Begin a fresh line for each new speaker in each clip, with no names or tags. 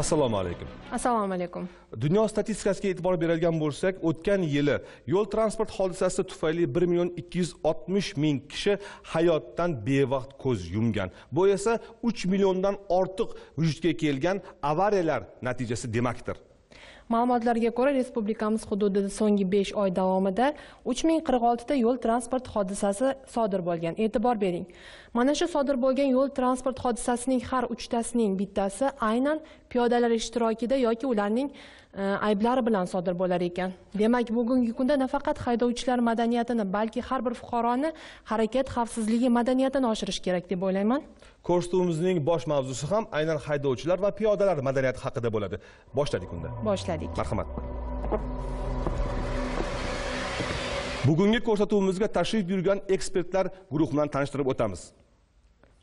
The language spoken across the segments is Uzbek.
assalomu alaykum.
Assalomu alaykum.
Dunyo statistikasiga e'tibor beradigan bo'lsak o'tgan yili yo'l transport hodisasi tufayli 1 million 260 ming kishi hayotdan bevaqt ko'z yumgan. Bu esa 3 milliondan ortiq vujudga kelgan avariyalar natijasi demakdir
ma'lumotlarga ko'ra respublikamiz hududida so'nggi 5 oy davomida 3046 ta yo'l transport hodisasi sodir bo'lgan. E'tibor bering. Mana shu sodir bo'lgan yo'l transport hodisasining har 3 tasining bittasi aynan piyodalar ishtirokida yoki ularning ayblari bilan sodir bo'lar ekan demak bugungi kunda nafaqat haydovchilar madaniyatini balki har bir fuqaroni harakat xavfsizligi madaniyatini oshirish kerak deb o'ylayman
ko'rsatuvimizning bosh mavzusi ham aynan haydovchilar va piyodalar madaniyati haqida bo'ladi boshladik unda
boshladik
marhamat bugungi ko'rsatuvimizga tashrif buyurgan ekspertlar guruhi bilan tanishtirib o'tamiz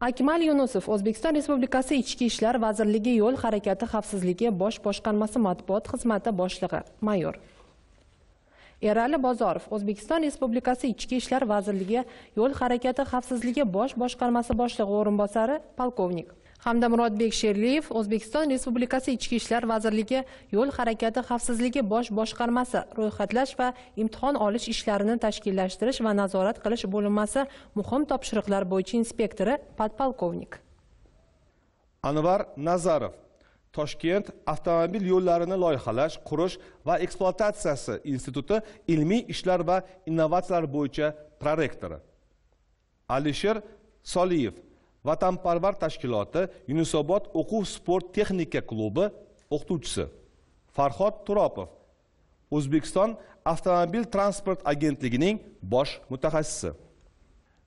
akmal yunusov o'zbekiston respublikasi ichki ishlar vazirligi yo'l harakati xavfsizligi bosh boshqarmasi matbuot xizmati boshlig'i mayor. Erali bozorov o'zbekiston respublikasi ichki ishlar vazirligi yo'l harakati xavfsizligi bosh boshqarmasi boshlig'i o'rinbosari polkovnik. Hamda murodbek sherliyev o'zbekiston respublikasi ichki ishlar vazirligi yo'l harakati xavfsizligi bosh boshqarmasi ro'yxatlash va imtihon olish ishlarini tashkillashtirish va nazorat qilish bo'linmasi muhim topshiriqlar bo'yicha inspektori podpolkovnik.
Anvar nazarov toshkent avtomobil yo'llarini loyihalash qurish va ekspluatatsiyasi instituti ilmiy ishlar va innovatsiyalar bo'yicha prorektori. Alisher soliyev vatanparvar tashkiloti yunusobod o'quv sport texnika klubi o'qituvchisi farhod turopov o'zbekiston avtomobil transport agentligining bosh mutaxassisi.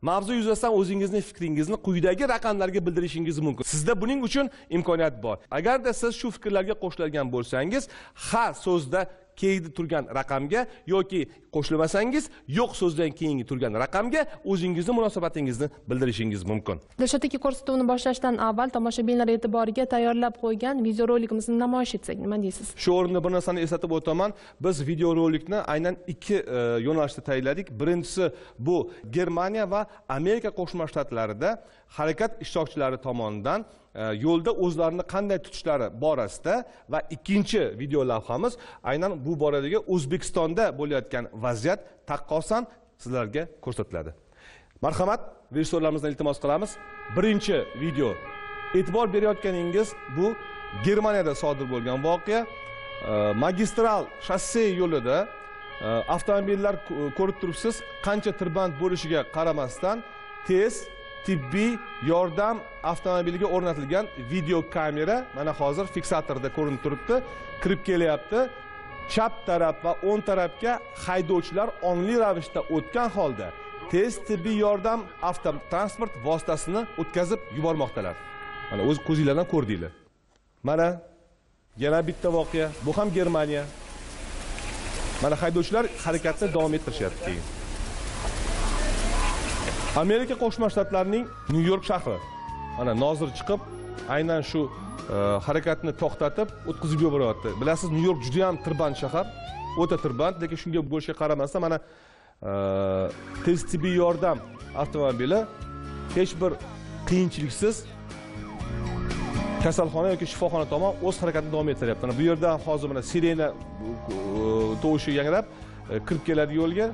Mavzu yuzasidan o'zingizni fikringizni quyidagi raqamlarga bildirishingiz mumkin. Sizda buning uchun imkoniyat bor. Agarda siz shu fikrlarga qo'shiladigan bo'lsangiz ha so'zda keyingi turgan raqamga yoki qo'shilmasangiz yo'q so'zdan keyingi turgan raqamga o'zingizni munosabatingizni bildirishingiz mumkin.
Dilshod aka ko'rsatuvni boshlashdan avval tomoshabinlar e'tiboriga tayyorlab qo'ygan videorolikimizni namoyish etsak nima deysiz?
Shu o'rinda bir narsani eslatib o'taman. Biz videorolikni aynan ikki e, yo'nalishda tayyorladik birinchisi bu germaniya va amerika qo'shma shtatlarida harakat ishtirokchilari tomonidan yo'lda o'zlarini qanday tutishlari borasida va ikkinchi video lavhamiz aynan bu boradagi o'zbekistonda bo'layotgan vaziyat taqqosan sizlarga ko'rsatiladi. Marhamat rejissyorlarimizdan iltimos qilamiz. Birinchi video. E'tibor berayotganingiz bu germaniyada sodir bo'lgan voqea. Magistral shosse yo'lida avtomobillar ko'rib turibsiz qancha tirband bo'lishiga qaramasdan tez tibbiy yordam avtomobiliga o'rnatilgan video kamera mana hozir fiksatorda ko'rinib turibdi kirib kelyapti. Chap taraf va o'ng tarafga haydovchilar ongli ravishda o'tgan holda tez tibbiy yordam avtotransport vositasini o'tkazib yubormoqdalar. Mana o'z ko'zinglardan ko'rdinglar mana yana bitta voqea bu ham germaniya. Mana haydovchilar harakatni davom ettirishyapti keyin. Amerika qo'shma shtatlarining nyu york shahri. Mana nozir chiqib aynan shu e, harakatni to'xtatib o'tkazib yuboryapti bilasiz nyu york juda yam tirband shahar. O'ta tirband lekin shunga bo'lishiga qaramasdan mana e, tez tibbiy yordam avtomobili hech bir qiyinchiliksiz kasalxona yoki shifoxona tomon o'z harakatini davom ettiryapti. Mana bu yerda hozir mana sirena e, tovushi yangrab e, kirib keladi yo'lga.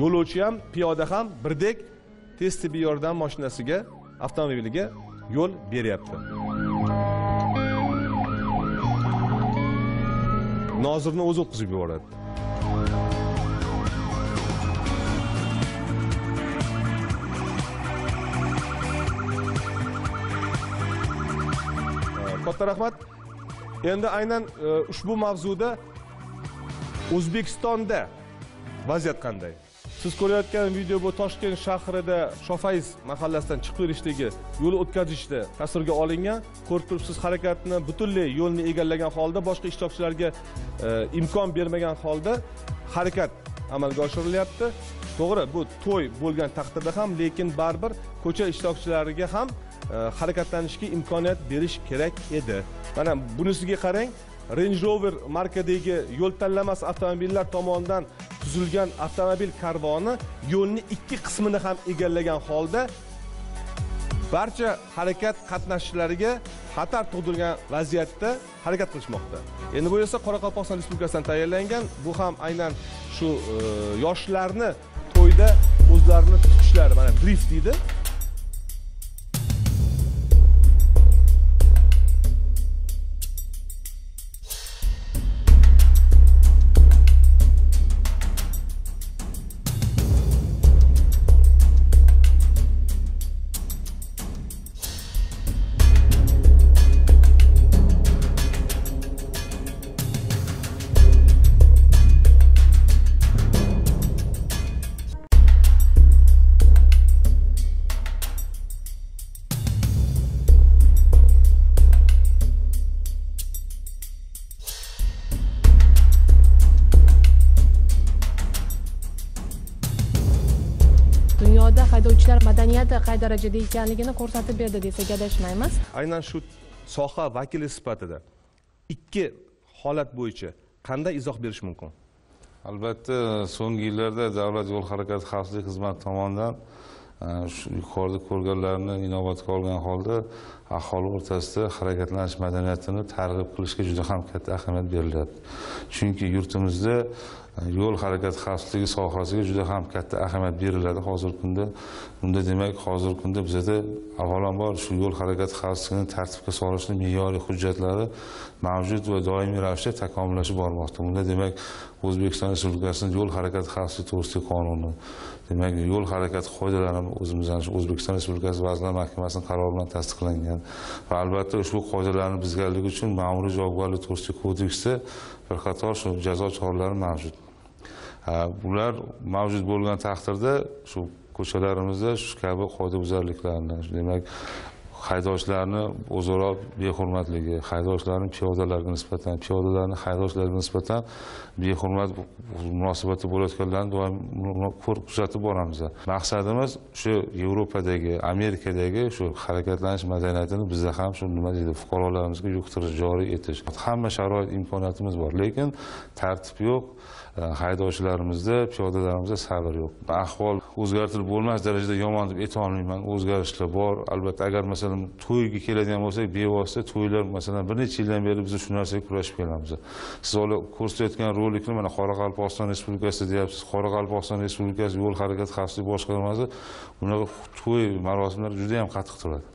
Yo'lovchi ham piyoda ham birdek tez tibbiy yordam mashinasiga avtomobiliga yo'l beryapti. Nozirni o'zi o'tkazib yuboradi. Katta rahmat. Endi aynan e, ushbu mavzuda o'zbekistonda vaziyat qanday? Siz ko'rayotgan video bu toshkent shahrida shofayz mahallasidan chiqib berishdagi yo'l o'tkazishda tasvirga olingan ko'rib turibsiz harakatni butunlay yo'lni egallagan holda boshqa ishtirokchilarga e, imkon bermagan holda harakat amalga oshirilyapti. To'g'ri bu to'y bo'lgan taqdirda ham lekin baribir ko'cha ishtirokchilariga ham e, harakatlanishga imkoniyat berish kerak edi. Mana bunisiga qarang range rover markadagi yo'l tanlamas avtomobillar tomonidan tuzilgan avtomobil karvoni yo'lni ikki qismini ham egallagan holda barcha harakat qatnashchilariga xatar tug'dirgan vaziyatda harakat qilishmoqda. Endi bu esa qoraqalpog'iston respublikasidan tayyorlangan. Bu ham aynan shu e, yoshlarni to'yda o'zlarini tutishlari mana drift deydi.
Qay darajada ekanligini ko'rsatib berdi desak adashmaymiz
aynan shu soha vakili sifatida ikki holat bo'yicha qanday izoh berish mumkin?
Albatta so'nggi yillarda davlat yo'l harakati xavfsizlik xizmati tomonidan e, shu yuqorida ko'rganlarini inobatga olgan holda aholi o'rtasida harakatlanish madaniyatini targ'ib qilishga juda ham katta ahamiyat berilyapti. Chunki yurtimizda e, yo'l harakati xavfsizligi sohasiga juda ham katta ahamiyat beriladi hozirgi kunda. Bunda demak hozirgi kunda bizada avvalambor shu yo'l harakati xavfsizligini tartibga solishni me'yoriy hujjatlari mavjud va doimiy ravishda takomillashib bormoqda. Bunda demak o'zbekiston respublikasini yo'l harakati xavfsizligi to'g'risidagi qonuni demak yo'l harakati qoidalari o'zimizdan o'zbekiston respublikasi vazirlar mahkamasini qarori bilan tasdiqlangan va albatta ushbu qoidalarni buzganlik uchun ma'muriy javobgarlik to'g'risida kodeksda bir qator shu jazo choralari mavjud. Ha, bular mavjud bo'lgan taqdirda shu ko'chalarimizda shu kabi qoidabuzarliklarni demak haydovchilarni o'zaro behurmatligi haydovchilarni piyodalarga nisbatan piyodalarni haydovchilarga nisbatan behurmat munosabati bo'layotganlarini doim ko'rib kuzatib boramiz. Maqsadimiz shu yevropadagi amerikadagi shu harakatlanish madaniyatini bizda ham shu nima deydi fuqarolarimizga yuqtirish joriy etish. Hamma sharoit imkoniyatimiz bor. Lekin tartib yo'q. Э, haydovchilarimizda piyodalarimizda sabr yo'q. Ahvol o'zgartirib bo'lmas darajada yomon deb aytolmayman. O'zgarishlar bor. Albatta agar masalan to'yga keladigan bo'lsak bevosita to'ylar masalan bir necha yildan beri biz shu narsaga kurashib kelamiz siz hozir ko'rsatayotgan rolikni mana qoraqalpog'iston respublikasi deyapsiz. Qoraqalpog'iston respublikasi yo'l harakati xavfsizligi boshqarmasi bunaqa to'y marosimlar juda yam qattiq turadi.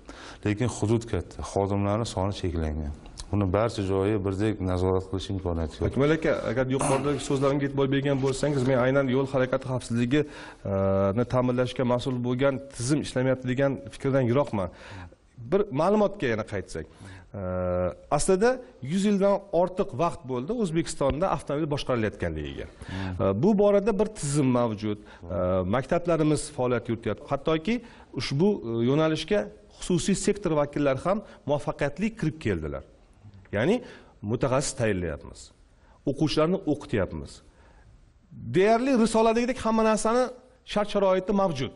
Lekin hudud katta. Xodimlarni soni cheklangan. Buni barcha joyi birdek nazorat qilish imkoniyati yo'q.
Akmal aka agar yuqoridagi so'zlarimga e'tibor bergan bo'lsangiz men aynan yo'l harakati xavfsizligini eh, ta'minlashga mas'ul bo'lgan tizim ishlamayapti degan fikrdan yiroqman. Bir ma'lumotga yana qaytsak. Eh, aslida yuz yildan ortiq vaqt bo'ldi o'zbekistonda avtomobil boshqarilayotganligiga. Eh, bu borada bir tizim mavjud. Maktablarimiz faoliyat yurityapti hattoki ushbu yo'nalishga xususiy sektor vakillari ham muvaffaqiyatli kirib keldilar. Ya'ni mutaxassis tayinlayapmiz o'quvchilarni o'qityapmiz. Deyarli risoladagidek hamma narsani shart sharoiti mavjud.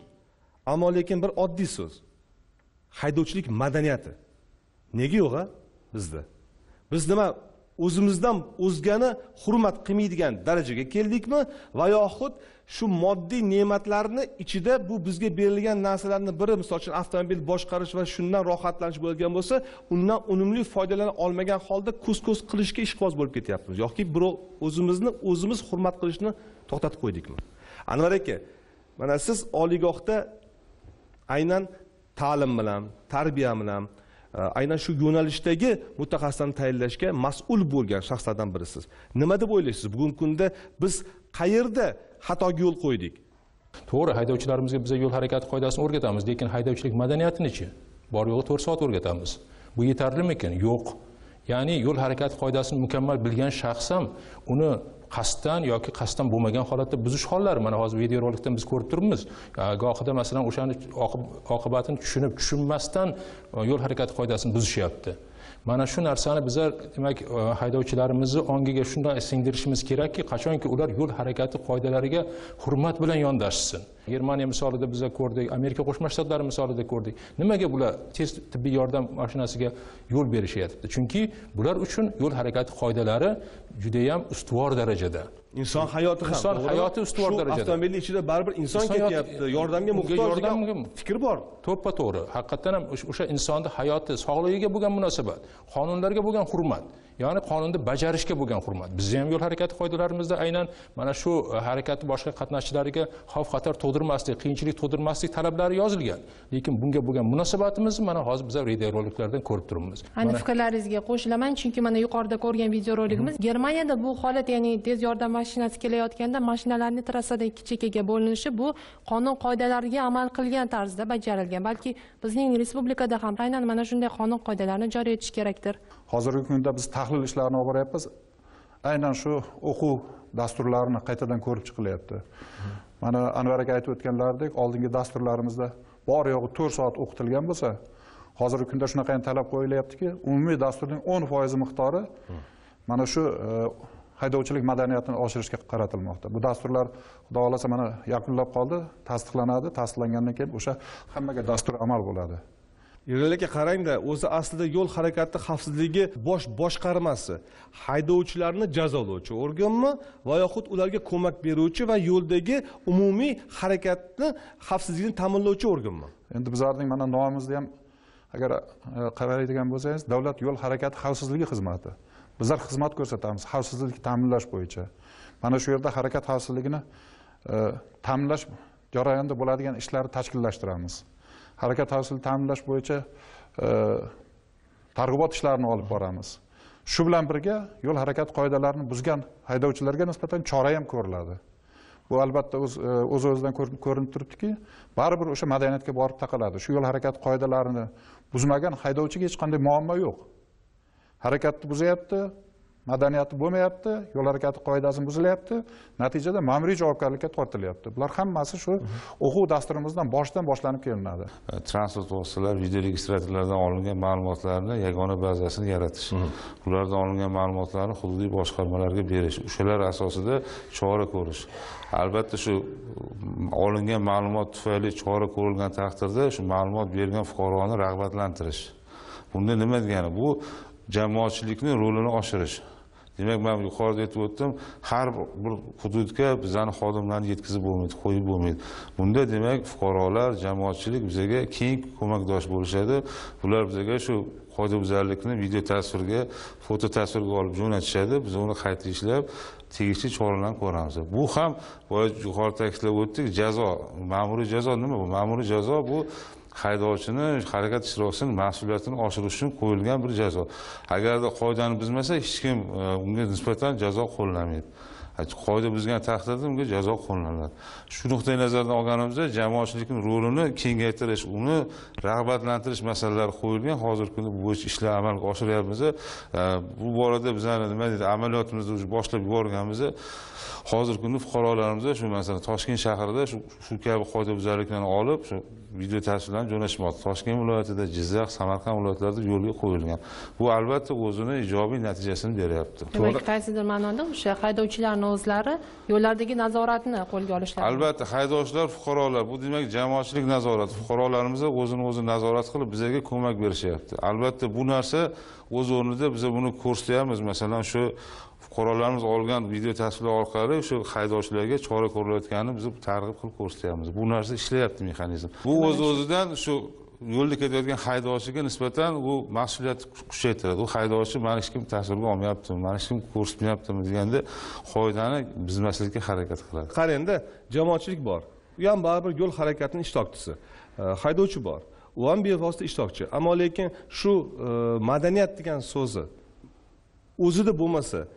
Ammo lekin bir oddiy so'z. Haydovchilik madaniyati. Nega yo'q a bizda. Biz nima o'zimizdan o'zgani hurmat qilmaydigan darajaga keldikmi? Va yoxud shu moddiy ne'matlarni ichida bu bizga berilgan narsalarni biri misol uchun avtomobil boshqarish va shundan rohatlanish bo'lgan bo'lsa undan unumli foydalana olmagan holda ko'z ko'z qilishga ishqiboz bo'lib ketyapmiz. Yoki birov o'zimizni o'zimiz hurmat qilishni to'xtatib qo'ydikmi? Anvar aka mana siz oliygohda aynan ta'lim bilan tarbiya bilan Э, aynan shu yo'nalishdagi mutaxassislarni tayinlashga mas'ul bo'lgan shaxslardan birisiz. Nima deb o'ylaysiz? Bugungi kunda biz qayerda xatoga yo'l qo'ydik?
To'g'ri haydovchilarimizga biza yo'l harakati qoidasini o'rgatamiz lekin haydovchilik madaniyatinichi bor yo'g'i to'rt soat o'rgatamiz. Bu yetarlimikin? Yo'q. Ya'ni yo'l harakati qoidasini mukammal bilgan shaxs ham uni qasddan yoki qasddan bo'lmagan holatda buzish hollari. Mana hozir videorolikdan biz ko'rib turibmiz. Gohida masalan o'shani oqibatini tushunib tushunmasdan e, yo'l harakati qoidasini buzishyapti. Mana shu narsani bizlar demak e, haydovchilarimizni ongiga shunday singdirishimiz kerakki qachonki ular yo'l harakati qoidalariga hurmat bilan yondashsin. Germaniya misolida biz ko'rdik amerika qo'shma shtatlari misolida ko'rdik. Nimaga bular tez tibbiy yordam mashinasiga yo'l berishyapti? Chunki bular uchun yo'l harakati qoidalari judayam ustuvor darajada.
Inson hayoti ham
Inson hayoti ustuvor darajada.
avtomobilni ichida baribir inson ketyapti yordamga muhtoj degan fikr bor.
To'ppa to'g'ri. Haqiqatdan ham o'sha insonni hayoti sog'ligiga bo'lgan munosabat qonunlarga bo'lgan hurmat ya'ni qonunni bajarishga bo'lgan hurmat. Bizni ham yo'l harakati qoidalarimizda aynan mana shu e, harakatni boshqa qatnashchilariga xavf xatar tug'dirmaslik qiyinchilik tug'dirmaslik talablari yozilgan. Lekin bunga bo'lgan munosabatimizni mana hozir bizlar videoroliklardan ko'rib turibmiz. Mana-
fikrlaringizga qo'shilaman chunki mana yuqorida ko'rgan videorolikimiz Germaniyada bu holat ya'ni tez yordam mashinasi kelayotganda mashinalarning trassada ikki chekkaga bo'linishi bu qonun qoidalariga amal qilgan tarzda bajarilgan. Balki bizning respublikada ham aynan mana shunday qonun qoidalarni joriy etish kerakdir
hozirgi kunda biz tahlil ishlarini olib boryapmiz. Aynan shu o'quv dasturlarini qaytadan ko'rib chiqilyapti. Mana anvar aka aytib o'tganlaridek oldingi dasturlarimizda bor yo'g'i to'rt soat o'qitilgan bo'lsa hozirgi kunda shunaqangi talab qo'yilyaptiki umumiy dasturning o'n foizi miqdori mana shu e, haydovchilik madaniyatini oshirishga qaratilmoqda. Bu dasturlar xudo xohlasa mana yakunlab qoldi tasdiqlanadi. Tasdiqlangandan keyin o'sha hammaga dastur amal bo'ladi.
Yerali aka qarangda o'zi aslida yo'l harakati xavfsizligi bosh boshqarmasi. Haydovchilarni jazolovchi organmi va yoxud ularga ko'mak beruvchi va yo'ldagi umumiy harakatni xavfsizligini ta'minlovchi organmi?
Endi bizlarning mana nomimizda ham agar e, qaraydigan bo'lsangiz davlat yo'l harakati xavfsizligi xizmati. Bizlar xizmat ko'rsatamiz xavfsizlikni ta'minlash bo'yicha. Mana shu yerda harakat xavfsizligini e, ta'minlash jarayonida bo'ladigan ishlarni tashkillashtiramiz. Harakat xavfsizligini ta'minlash bo'yicha e, targ'ibot ishlarini olib boramiz. Shu bilan birga yo'l harakati qoidalarini buzgan haydovchilarga nisbatan chora ham ko'riladi. Bu albatta o'z e, o'z o'zidan ko'rinib turibdiki baribir o'sha madaniyatga borib taqaladi. Shu yo'l harakati qoidalarini buzmagan haydovchiga hech qanday muammo yo'q. Harakatni buzyapti madaniyati bo'lmayapti yo'l harakati qoidasi buzilyapti natijada ma'muriy javobgarlikka tortilyapti. Bular hammasi shu o'quv dasturimizdan boshidan boshlanib kelinadi.
Transport vositalar video registratorlardan olingan ma'lumotlarni yagona bazasini yaratish. Ulardan olingan ma'lumotlarni hududiy boshqarmalarga berish. O'shalar asosida chora ko'rish. Albatta shu olingan ma'lumot tufayli chora ko'rilgan taqdirda shu ma'lumot bergan fuqaroni rag'batlantirish. Bunda nima degani? Bu jamoatchilikni rolini oshirish demak man yuqorida aytib o'tdim har bir hududga bizani xodimlarni yetkazib bo'lmaydi qo'yib bo'lmaydi. Bunda demak fuqarolar jamoatchilik bizaga keng ko'makdosh bo'lishadi. Bular bizaga shu qoidabuzarlikni video tasvirga foto tasvirga olib jo'natishadi. Biz uni qayta ishlab tegishli choralarni ko'ramiz. Bu ham boya yuqorida ta'kidlab o'tdik jazo ma'muriy jazo nima bu? Ma'muriy jazo bu haydovchini harakat ishtirokchisini mas'uliyatini oshirish uchun qo'yilgan bir jazo. Agarda qoidani buzmasa hech kim e, unga nisbatan jazo qo'llanmaydi qoida buzgan taqdirda unga jazo qo'llanadi shu nuqtai nazardan olganimizda jamoatchilikni rolini kengaytirish uni rag'batlantirish masalalari qo'yilgan. Hozirgi kunda bu bo'yicha ishlar amalga oshiryapmiz e, bu borada bizani nima deydi amaliyotimizni уже boshlab yuborganmiz. Hozirgi kunda fuqarolarimiz shu masalan toshkent shahrida shu shu kabi qoidabuzarliklarni olib shu video tasvirlarni jo'natishmoqda. Toshkent viloyatida jizzax samarqand viloyatlarida yo'lga qo'yilgan. Bu albatta o'zini ijobiy natijasini beryapti.
Demak qaysidir ma'noda o'sha haydovchilarni o'zlari yo'llardagi nazoratni qo'lga olishlari
albatta haydovchilar fuqarolar bu demak jamoatchilik nazorati fuqarolarimiz o'zini o'zi nazorat qilib bizga ko'mak berishyapti. Albatta bu narsa o'z o'rnida biz buni ko'rsatyapmiz masalan shu fuqarolarimiz olgan video tasvirlar orqali shu haydovchilarga chora ko'rilayotganini biz targ'ib qilib ko'rsatyapmiz bu narsa ishlayapti mexanizm. Bu o'z o'zidan shu yo'lda ketayotgan haydovchiga nisbatan u mas'uliyatni kuchaytiradi. U haydovchi mani hech kim tasvirga olmayaptimi? Mani hech kim ko'rsatmayaptimi deganda qoidani buzmaslikka harakat qiladi.
Qarangda jamoatchilik bor. U ham baribir yo'l harakatining ishtirokchisi. Haydovchi bor. U ham bevosita ishtirokchi. Ammo lekin shu e, madaniyat degan so'zi o'zida bo'lmasa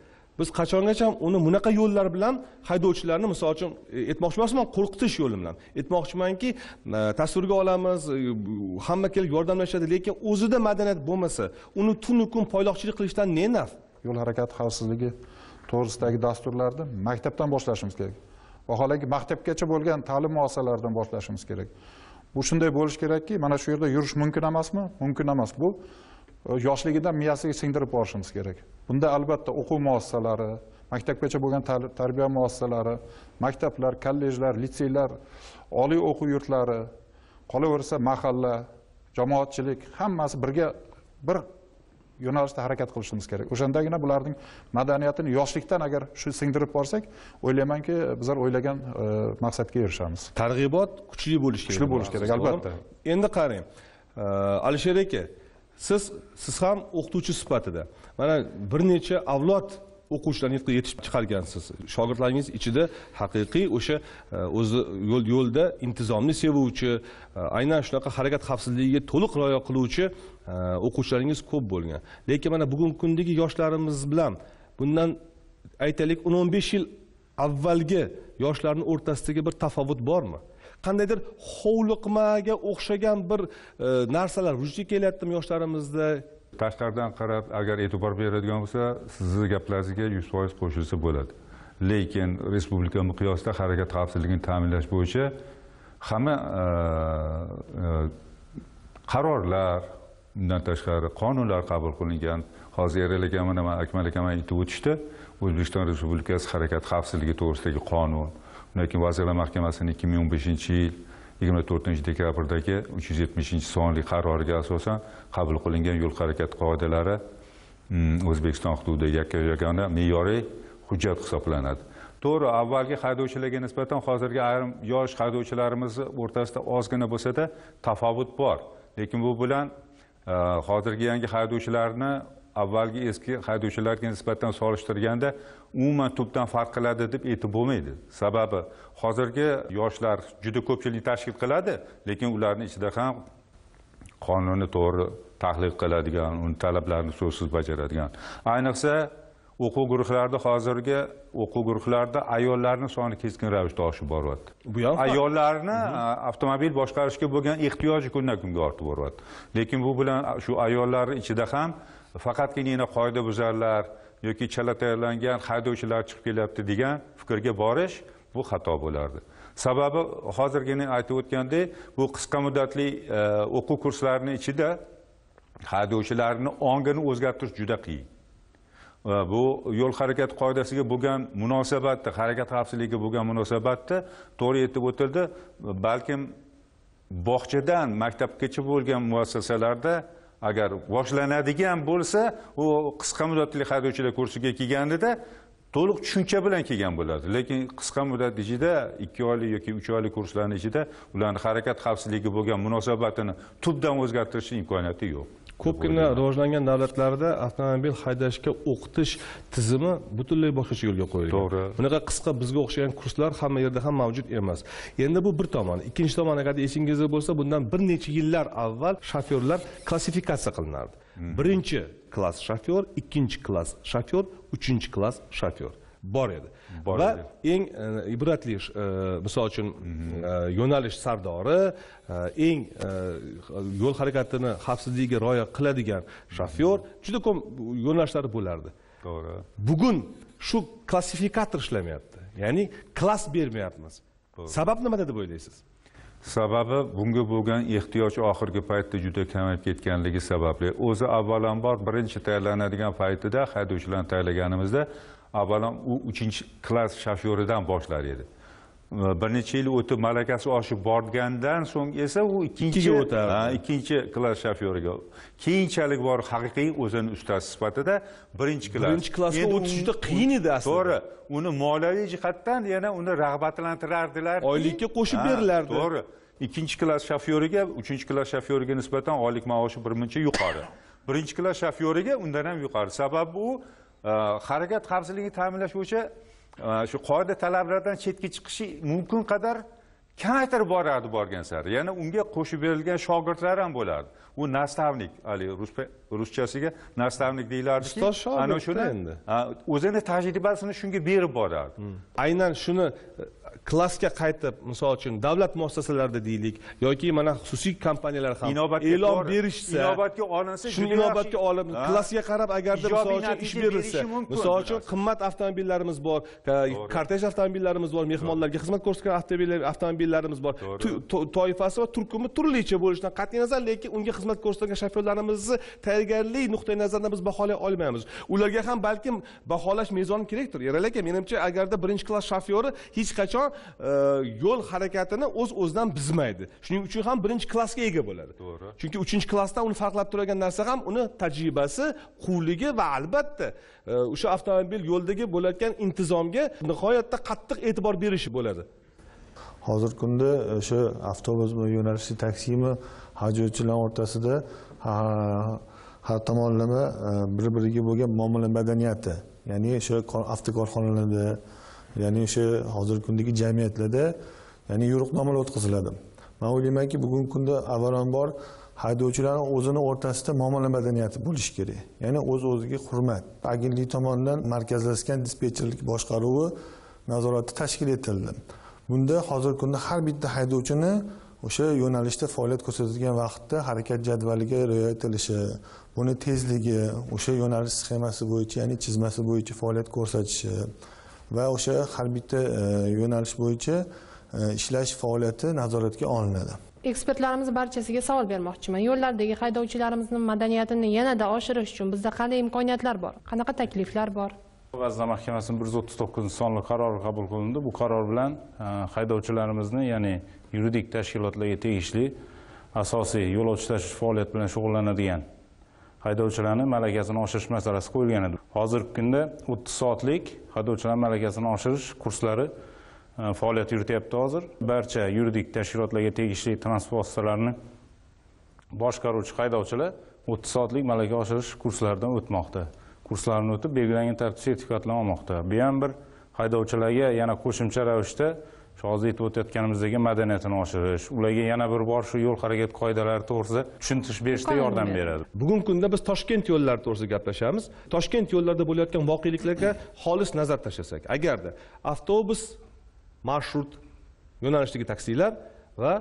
biz qachongacha uni bunaqa yo'llar bilan haydovchilarni misol uchun e, aytmoqchi emasman qo'rqitish yo'li bilan. Aytmoqchimanki e, tasvirga olamiz e, hamma kelib yordamlashadi lekin o'zida madaniyat bo'lmasa uni tunu kun poyloqchilik qilishdan ne naf?
Yo'l harakati xavfsizligi to'g'risidagi dasturlarni maktabdan boshlashimiz kerak. Vaholanki maktabgacha bo'lgan ta'lim muassasalaridan boshlashimiz kerak. Bu shunday bo'lishi kerakki mana shu yerda yurish mumkin emasmi? Mumkin emas. Bu yoshligidan miyasiga singdirib borishimiz kerak. Bunda albatta o'quv muassasalari maktabgacha bo'lgan tarbiya muassasalari maktablar kollejlar litseylar oliy o'quv yurtlari qolaversa mahalla jamoatchilik hammasi birga bir yo'nalishda harakat qilishimiz kerak. O'shandagina bularning madaniyatini yoshlikdan agar shu singdirib borsak o'ylaymanki bizlar o'ylagan e, maqsadga erishamiz.
Targ'ibot kuchli bo'lishi kerak
Kuchli bo'lishi kerak, albatta.
endi qarang e, alisher aka siz siz ham o'qituvchi sifatida mana bir necha avlod o'quvchilarni yetib yetishib chiqargansiz. Shogirdlaringiz ichida haqiqiy o'sha e, o'zi yo'l yo'lda intizomni sevuvchi e, aynan shunaqa harakat xavfsizligiga to'liq rioya qiluvchi e, o'quvchilaringiz ko'p bo'lgan. Lekin mana bugungi kundagi yoshlarimiz bilan bundan aytaylik o'n o'n besh yil avvalgi yoshlarni o'rtasidagi bir tafovut bormi? Qandaydir hovliqmaga o'xshagan bir e, narsalar vujudga kelyaptimi yoshlarimizda?
Tashqaridan qarab agar e'tibor beradigan bo'lsa sizni gaplaringizga yuz foiz qo'shilsa bo'ladi. Lekin respublika miqyosida harakat xavfsizligini ta'minlash bo'yicha hamma e, e, qarorlar undan tashqari qonunlar qabul qilingan. Hozir erali aka mana akmal aka aytib o'tishdi. O'zbekiston respublikasi harakat xavfsizligi to'g'risidagi qonun lekin vazirlar mahkamasining ikki ming o'n beshinchi yil yigirma to'rtinchi dekabrdagi uch yuz yetmishinchi sonli qaroriga asosan qabul qilingan yo'l harakati qoidalari hmm, o'zbekiston hududida yakka yagona me'yoriy hujjat hisoblanadi. To'g'ri avvalgi haydovchilarga nisbatan hozirgi ayrim yosh haydovchilarimiz o'rtasida ozgina bo'lsada tafovut bor. Lekin bu bilan e, hozirgi yangi haydovchilarni avvalgi eski haydovchilarga nisbatan solishtirganda umuman tubdan farq qiladi deb aytib bo'lmaydi. Sababi hozirgi yoshlar juda ko'pchilik tashkil qiladi lekin ularni ichida ham qonunni to'g'ri tahlil qiladigan uni talablarini so'zsiz bajaradigan. Ayniqsa o'quv guruhlarida hozirgi o'quv guruhlarida ayollarni soni keskin ravishda oshib boryapti.
Bu ham
ayollarni avtomobil boshqarishga bo'lgan ehtiyoji kundan kunga ortib boryapti. Lekin bu bilan shu ayollarni ichida ham faqatgina qoidabuzarlar yoki chala tayyorlangan haydovchilar chiqib kelyapti degan fikrga borish bu xato bo'lardi. Sababi hozirgina aytib o'tgandek bu qisqa muddatli e, o'quv kurslarini ichida haydovchilarni ongini o'zgartirish juda qiyin. Va bu yo'l harakati qoidasiga bo'lgan munosabatda harakat xavfsizligiga bo'lgan munosabatda to'g'ri aytib o'tildi balkim bog'chadan maktabgacha bo'lgan muassasalarda agar boshlanadigan bo'lsa u qisqa muddatli haydovchilar kursiga kelganida to'liq tushuncha bilan kelgan bo'ladi. Lekin qisqa muddat ichida ikki oylik yoki uch oylik kurslarni ichida ularni harakat xavfsizligiga bo'lgan munosabatini tubdan o'zgartirish imkoniyati yo'q.
Ko'pgina rivojlangan davlatlarda avtomobil haydashga o'qitish tizimi butunlay boshqacha yo'lga qo'yilgan.
To'g'ri.
bunaqa qisqa bizga o'xshagan kurslar hamma yerda ham mavjud emas. Endi bu bir tomoni ikkinchi tomoni agar esingizda bo'lsa bundan bir necha yillar avval shofyorlar klassifikatsiya qilinardi. Birinchi klass shofyor ikkinchi klass shofyor uchinchi klass shofyor bor edi. Va eng e, ibratli e, misol uchun e, yo'nalish sardori eng yo'l harakatini xavfsizligiga rioya qiladigan shofyor juda ko'p yo'nalishlar bo'lardi.
To'g'ri.
Bugun shu klassifikator ishlamayapti ya'ni klass bermayapmiz. Sabab nimada deb o'ylaysiz?
Sababi bunga bo'lgan ehtiyoj oxirgi paytda juda kamayib ketganligi sababli o'zi avvalambor birinchi tayyorlanadigan paytida haydovchilarni tayyorlaganimizda avvalom u uchinchi klass shofyoridan boshlar edi. Bir necha yil o'tib malakasi oshib borgandan so'ng esa u ikkinchi. Ha, ikkinchi klass shofyoriga keyinchalik borib haqiqiy o'zini ustasi sifatida birinchi klass.
Birinchi klassga o'tish juda qiyin edi aslida.
to'g'ri uni moliyaviy jihatdan yana uni rag'batlantirardilar.
Oylikka qo'shib berilardi.
to'g'ri. Ikkinchi klass shofyoriga uchinchi klass shofyoriga nisbatan oylik maoshi birmuncha yuqori. Birinchi klass shofyoriga undan ham yuqori. Sababi u harakat xavfsizligini ta'minlash bo'yicha e, shu qoida talablaridan chetga chiqishi mumkin qadar kamaytirib borardi borgan sari. Yana unga qo'shib berilgan shogirdlar ham bo'lardi. U nastavnik haligi ruschasiga nastavnik deyilardiki
Ustoz shogird
ana shuni o'zini tajribasini shunga berib borardi.
Aynan shuni klassga qaytib misol uchun davlat muassasalarida deylik yoki mana xususiy kompaniyalar ham e'lon berishsa
Inobatga olinsa juda
inobatga olib klassga qarab agarda misol uchun ish berilsa misol uchun qimmat avtomobillarimiz bor kortej avtomobillarimiz bor mehmonlarga xizmat ko'rsatgan avtomobillar- avtomobillarimiz bor. Toifasi va turkumi turlicha bo'lishidan qat'iy nazar lekin unga xizmat ko'rsatgan shofyorlarimizni tayyorgarlik nuqtai nazaridan biz baholay olmaymiz. Ularga ham balkim baholash mezoni kerakdir. Erali aka menimcha agarda birinchi klass shofyori hech qachon e, yo'l harakatini o'z o'zidan buzmaydi. Shuning uchun ham birinchi klassga ega bo'ladi.
To'g'ri.
chunki uchinchi klassdan uni farqlab turadigan narsa ham uni tajribasi quvligi va albatta e, o'sha avtomobil yo'ldagi bo'layotgan intizomga nihoyatda qattiq e'tibor berishi bo'ladi.
Hozirgi kunda o'sha avtobusmi yo'nalishli taksimi haydovchilar o'rtasida ha- har tomonlama e, bir biriga bo'lgan muomala madaniyati ya'ni o'sha kor- avtokorxonalarda ya'ni o'sha hozirgi kundagi jamiyatlarda ya'ni yo'riqnomalar o'tkaziladi. Man o'ylaymanki bugungi kunda avvalambor haydovchilarni o'zini o'rtasida muomala madaniyati bo'lishi kerak. Ya'ni o'z o'ziga hurmat agentlik tomonidan markazlashgan dispetcherlik boshqaruvi nazorati tashkil etildi. Bunda hozirgi kunda har bitta haydovchini o'sha yo'nalishda faoliyat ko'rsatadigan vaqtda harakat jadvaliga rioya etilishi buni tezligi o'sha yo'nalish sxemasi bo'yicha ya'ni chizmasi bo'yicha faoliyat ko'rsatishi va o'sha har bitta e, yo'nalish bo'yicha e, ishlash faoliyati nazoratga olinadi.
Ekspertlarimiz barchasiga savol bermoqchiman. Yo'llardagi haydovchilarimizni madaniyatini yanada oshirish uchun bizda qanday imkoniyatlar bor? Qanaqa takliflar bor?
Vazirlar mahkamasining bir yuz o'ttiz to'qqizinchi sonli qarori qabul qilindi. Bu qaror bilan e, haydovchilarimizni ya'ni yuridik tashkilotlarga tegishli asosiy yo'lovchi tashish faoliyati bilan shug'ullanadigan haydovchilarni malakasini oshirish masalasi qo'yilgan edi. Hozirgi kunda o'ttiz soatlik haydovchilar malakasini oshirish kurslari e, faoliyat yurityapti hozir. Barcha yuridik tashkilotlarga tegishli transport vositalarini boshqaruvchi haydovchilar o'ttiz soatlik malaka oshirish kurslaridan o'tmoqda. Kurslarni o'tib belgilangan tartibda sertifikatlarni olmoqda. Bu ham bir haydovchilarga yana qo'shimcha ravishda shu hozir aytib o'tayotganimizdagi madaniyatini oshirish ularga yana bir bor shu yo'l harakati qoidalari to'g'risida tushuntirish berishda yordam beradi.
Bugungi kunda biz toshkent yo'llari to'g'risida gaplashamiz. Toshkent yo'llarida bo'layotgan voqeliklarga xolis nazar tashlasak agarda avtobus marshrut yo'nalishdagi taksilar va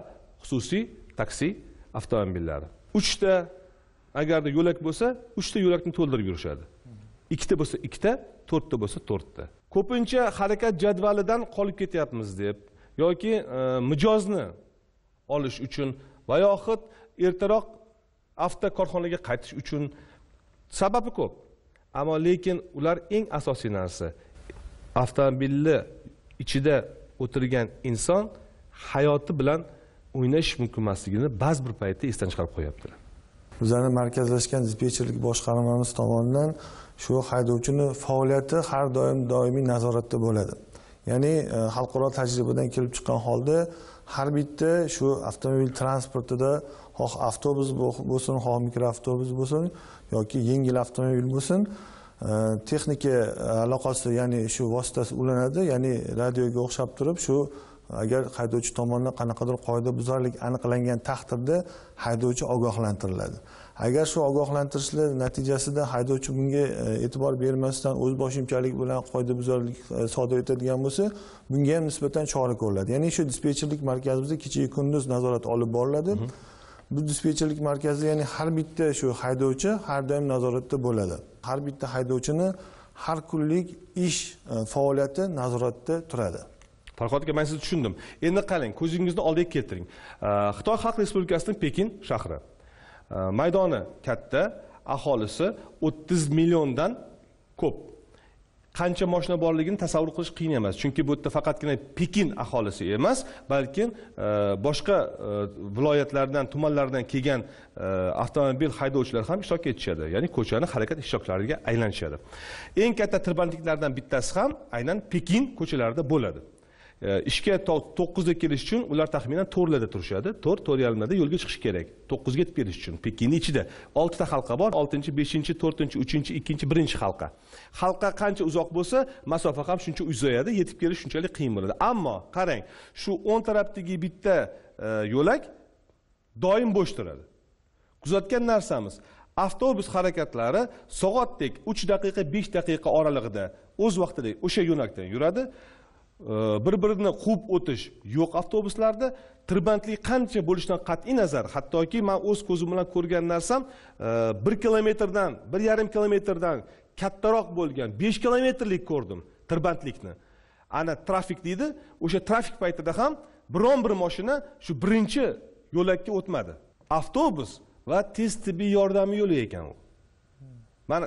xususiy taksi avtomobillari uchta agarda yo'lak bo'lsa uchta yo'lakni to'ldirib yurishadi. Ikkita bo'lsa ikkita to'rtta bo'lsa to'rtta. Ko'pincha harakat jadvalidan qolib ketyapmiz deb yoki e, mijozni olish uchun va yoxud ertaroq avtokorxonaga qaytish uchun sababi ko'p. Ammo lekin ular eng asosiy narsa. Avtomobilni ichida o'tirgan inson hayoti bilan o'ynash mumkin emasligini ba'zi bir paytda esdan chiqarib qo'yaptilar
bizani markazlashgan dispetcherlik boshqarmamiz tomonidan shu haydovchini faoliyati har doim doimiy nazoratda bo'ladi. Ya'ni e, xalqaro tajribadan kelib chiqqan holda har bitta shu avtomobil transportida xoh avtobus bo'lsin xoh mikroavtobus bo'lsin yoki yengil avtomobil bo'lsin e, texnika aloqasi ya'ni shu vositasi ulanadi. Ya'ni radioga o'xshab turib shu agar haydovchi tomonidan qanaqadir qoidabuzarlik aniqlangan taqdirda haydovchi ogohlantiriladi. Agar shu ogohlantirishlar natijasida haydovchi bunga e, e'tibor bermasdan o'z boshimchalik bilan qoidabuzarlik e, sodir etadigan bo'lsa bunga ham nisbatan chora ko'riladi. Ya'ni shu dispetcherlik markazimizda kechayu kunduz nazorat olib boriladi. Bu dispetcherlik markazida ya'ni har bitta shu haydovchi har doim nazoratda bo'ladi. Har bitta haydovchini har kunlik ish e, faoliyati nazoratda turadi.
Farhod aka man sizni tushundim. Endi qarang ko'zingizni oldiga keltiring. Xitoy xalq respublikasining pekin shahri Э, maydoni katta aholisi o'ttiz milliondan ko'p. Qancha moshina borligini tasavvur qilish qiyin emas chunki bu yerda faqatgina pekin aholisi emas balki e, boshqa e, viloyatlardan tumanlardan kelgan e, avtomobil haydovchilar ham ishtirok etishadi. Ya'ni ko'chani harakat ishtirokchilariga aylanishadi. Eng katta tirbandliklardan bittasi ham aynan pekin ko'chalarida bo'ladi. E, ishga to'qqizda kelish uchun ular taxminan to'rtlarda turishadi. To'rt to'rt yarimlarda yo'lga chiqish kerak. To'qqizga yetib kelish uchun. Pekinni ichida oltita halqa bor. Oltinchi beshinchi to'rtinchi uchinchi ikkinchi birinchi halqa halqa qancha uzoq bo'lsa masofa ham shuncha uzayadi yetib kelish shunchalik qiyin bo'ladi. Ammo qarang shu o'ng tarafdagi bitta e, yo'lak doim bo'sh turadi. Kuzatgan narsamiz avtobus harakatlari soatdek uch daqiqa besh daqiqa oralig'ida o'z vaqtida o'sha yo'nakdan yuradi. Э, bir birini quvib o'tish yo'q avtobuslarda. Tirbandlik qancha bo'lishidan qat'iy nazar. Hattoki man o'z ko'zim bilan ko'rgan narsam e, bir kilometrdan bir yarim kilometrdan kattaroq bo'lgan besh kilometrlik ko'rdim tirbandlikni. Ana trafik deydi. O'sha trafik paytida ham biron bir mashina shu birinchi yo'lakka o'tmadi. Avtobus va tez tibbiy yordam yo'li ekan u. man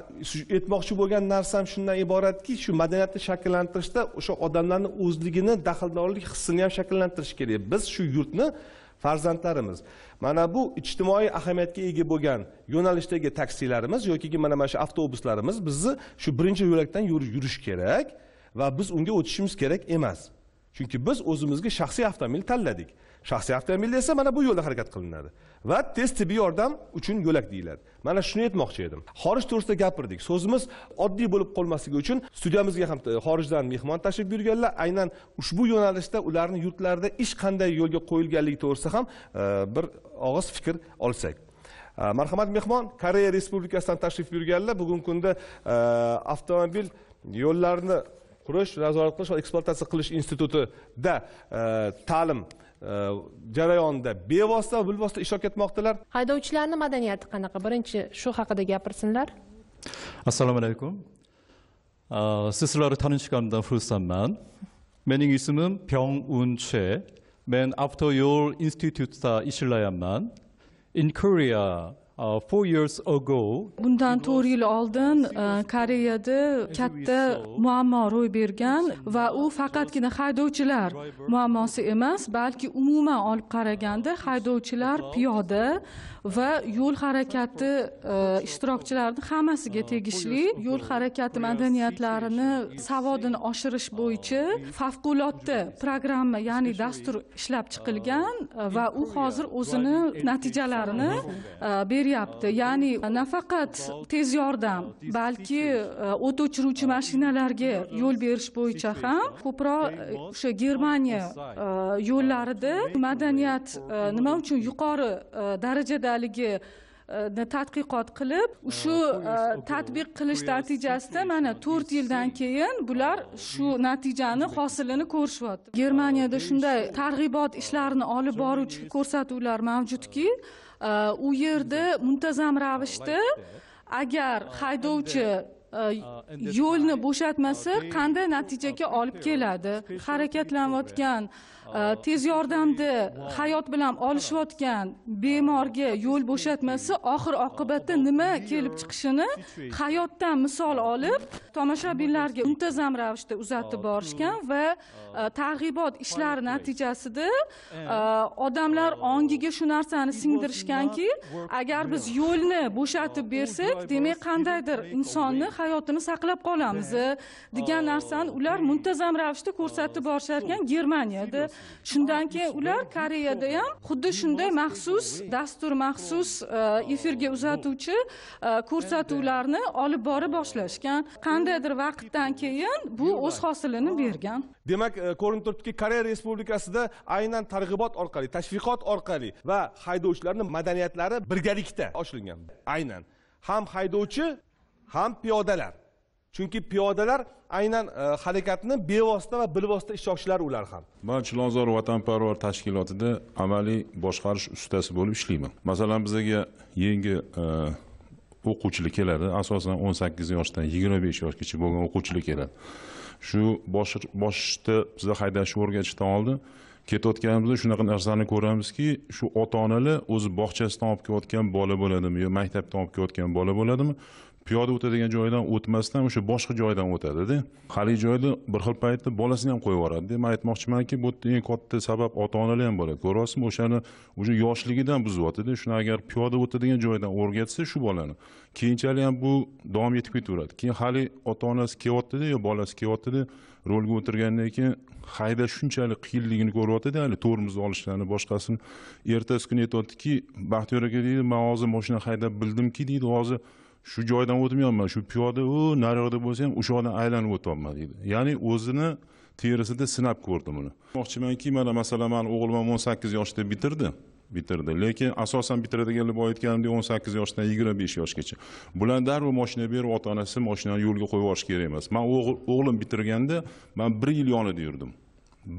aytmoqchi bo'lgan narsam shundan iboratki shu madaniyatni shakllantirishda o'sha odamlarni o'zligini daxldorlik hissini ham shakllantirish kerak. Biz shu yurtni farzandlarimiz. Mana bu ijtimoiy ahamiyatga ega bo'lgan yo'nalishdagi taksilarimiz yoki mana mana shu avtobuslarimiz bizni shu birinchi yo'lakdan yurish kerak va biz unga o'tishimiz kerak emas. Chunki biz o'zimizga shaxsiy avtomobil tanladik. Shaxsiy avtomobil esa mana bu yo'lda harakat qilinadi. Va tez tibbiy yordam uchun yo'lak deyiladi. Mana shuni aytmoqchi edim. Xorij to'g'risida gapirdik. So'zimiz oddiy bo'lib qolmasligi uchun studiyamizga ham e, xorijdan mehmon tashrif buyurganlar aynan ushbu yo'nalishda ularni yurtlarida ish qanday yo'lga qo'yilganligi to'g'risida ham e, bir og'iz fikr olsak. E, marhamat mehmon. Koreya respublikasidan tashrif buyurganlar bugungi kunda avtomobil yo'llarini qurish nazorat qilish va ekspluatatsiya qilish institutida ta'lim Э, jarayonida bevosita bilvosita ishtirok etmoqdalar
haydovchilarni madaniyati qanaqa? Birinchi shu haqida gapirsinlar.
Assalomu alaykum. Siz sizlarni tanishganimdan xursandman mening ismim pyongun che. Men avtoyo'l institutida ishlayapman in korea uh, four years ago
Bundan 4 yil oldin e, Koreyada katta muammo ro'y bergan va u faqatgina haydovchilar muammosi emas, balki umuman olib qaraganda haydovchilar, piyoda va yo'l harakati ishtirokchilarini hammasiga tegishli yo'l harakati madaniyatlarini savodini oshirish bo'yicha favqulodda programma, ya'ni dastur ishlab chiqilgan va u hozir o'zini natijalarini beryapti. Ya'ni e, nafaqat tez yordam, balki e, o't o'chiruvchi mashinalarga yo'l berish bo'yicha ham ko'proq e, o'sha Germaniya yo'llarida madaniyat nima uchun yuqori darajadaligi tadqiqot qilib shu tatbiq qilish natijasida mana to'rt yildan keyin bular shu natijani hosilini ko'rishyapti germaniyada shunday targ'ibot ishlarini olib boruvchi ko'rsatuvlar mavjudki u yerda muntazam ravishda agar haydovchi yo'lni bo'shatmasa qanday natijaga olib keladi harakatlanayotgan tez yordamda hayot bilan olishayotgan bemorga yo'l bo'shatmasa oxir oqibatda nima kelib chiqishini hayotdan misol olib tomoshabinlarga muntazam ravishda uzatib borishgan va targ'ibot ishlari natijasida e, odamlar ongiga shu narsani singdirishganki agar biz yo'lni bo'shatib bersak demak qandaydir insonni hayotini saqlab qolamiz. Degan narsani ular muntazam ravishda ko'rsatib borishar ekan germaniyada. shundan keyin ular koreyada ham xuddi shunday maxsus dastur maxsus e, efirga uzatuvchi e, ko'rsatuvlarni olib bora boshlashgan. Qandaydir vaqtdan keyin bu o'z hosilini bergan
demak e, ko'rinib turibdiki koreya respublikasida aynan targ'ibot orqali tashviqot orqali va haydovchilarni madaniyatlari birgalikda oshirilgan. Aynan. Ham haydovchi ham piyodalar. Chunki piyodalar aynan e, harakatni bevosita va bilvosita ishtirokchilar ular ham.
Man chilonzor vatanparvar tashkilotida amaliy boshqarish ustasi bo'lib ishlayman. Masalan bizaga yangi e, o'quvchilar keladi. Asosan o'n sakkiz yoshdan yigirma besh yoshgacha bo'lgan o'quvchilar keladi. Shu bosh boshda biza haydashni o'rgatishdan oldin ketayotganimizda shunaqa narsani ko'ramizki shu ota onalar o'zi bog'chasidan olib kelayotgan bola bo'ladimi yo maktabdan olib kelayotgan bola bo'ladimi? Piyoda o'tadigan joydan o'tmasdan o'sha boshqa joydan o'tadida. Haligi joyda bir xil paytda bolasini ham qo'yib yuboradida. Man aytmoqchimanki bu yerda eng katta sabab ota onalar ham bo'ladi. Ko'ryapsizmi o'shani уже yoshligidan buzyaptida. Shuni agar piyoda o'tadigan joydan o'rgatsa shu bolani. Keyinchalik ham bu davom etib ketaveradi. Keyin hali ota onasi kelyaptida yo bolasi kelyaptida rolga o'tirgandan keyin haydash shunchalik qiyinligini ko'ryaptida. Hali tormozni olishlarni boshqasini ertasi kuni aytyaptiki baxtiyor aka deydi man hozir mashina haydab bildimki deydi. Hozir shu joydan o'tmayapman shu piyoda u nariyoqda bo'lsa ham o'sha yoqdan aylanib o'tyapman deydi. Ya'ni o'zini terisida sinab ko'rdim uni. Aytmoqchimanki mana masalan mani o'g'lim ham o'n sakkiz yoshda bitirdi bitirdi. Lekin asosan bitiradiganlar boya aytganimdek o'n sakkiz yoshdan yigirma besh yoshgacha. Bular darrov moshina berib ota onasi moshinani yo'lga qo'yib yuborish kerak emas. Man o'g'lim bitirganda man bir yil yonida yurdim.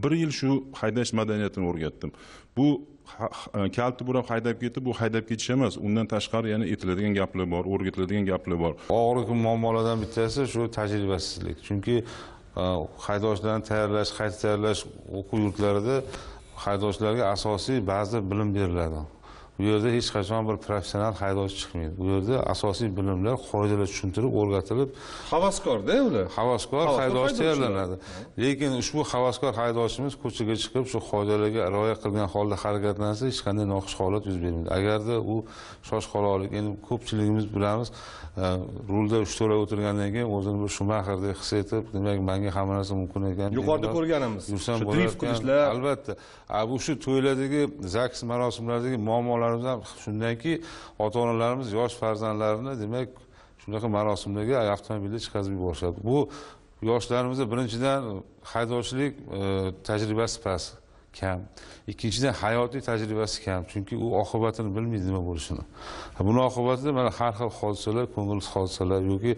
Bir yil shu haydash madaniyatini o'rgatdim. Bu ha- ha- e, burab haydab ketib bu haydab ketish emas. Undan tashqari yana aytiladigan gaplar bor o'rgatiladigan gaplar bor.
Og'riqli muammolardan bittasi shu tajribasizlik. Chunki e, haydovchilarni tayyorlash qayta tayyorlash o'quv yurtlarida haydovchilarga asosiy ba'zi bilim beriladi. Bu yerda hech qachon bir professional haydovchi chiqmaydi. Bu yerda asosiy bilimlar qoidalar tushuntirib o'rgatilib
havaskorda ular?
havaskor haydovchi tayyorlanadi. lekin ushbu havaskor haydovchimiz ko'chaga chiqib shu qoidalarga rioya qilgan holda harakatlansa hech qanday noxush holat yuz bermaydi. Agarda u shoshqaloqlik endi ko'pchiligimiz bilamiz e, rulda uch to'rtay o'tirgandan keyin o'zini bir shumaxerdek his etib demak manga hamma narsa mumkin ekan
yuqorida ko'rganimiz.
yursam bo'larkan. albatta. Bu shu to'ylardagi zaks marosimlaridagi muammolarimiz ham shundanki ota onalarimiz yosh farzandlarini demak shunaqa marosimlarga avtomobilda chiqazib yuborishadi. Bu yoshlarimizda birinchidan haydovchilik e, tajribasi past kam. Ikkinchidan hayotiy tajribasi kam chunki u oqibatini bilmaydi nima bo'lishini. Buni oqibatida mana har xil hodisalar ko'ngilsiz hodisalar yoki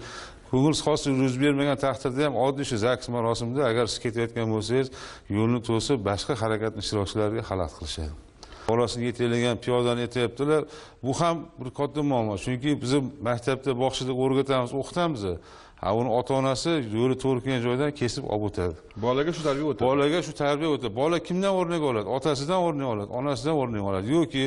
ko'ngilsiz hodisa yuz bermagan taqdirda ham oddiy shu zaks marosimida agar siz ketayotgan bo'lsangiz yo'lni to'sib boshqa harakatni ishtirokchilariga xalaqit qilishadi. Bolasini yetaklagan piyodani aytyaptilar. Bu ham bir katta muammo. Chunki biz maktabda bog'chada o'rgatamiz o'qitamiz. A uni ota onasi yo'li to'g'ri kelgan joydan kesib olib o'tadi.
Bolaga shu tarbiya o'tadi.
Bolaga shu tarbiya o'tadi. Bola kimdan o'rnak oladi? Otasidan o'rnak oladi onasidan o'rnak oladi. Yoki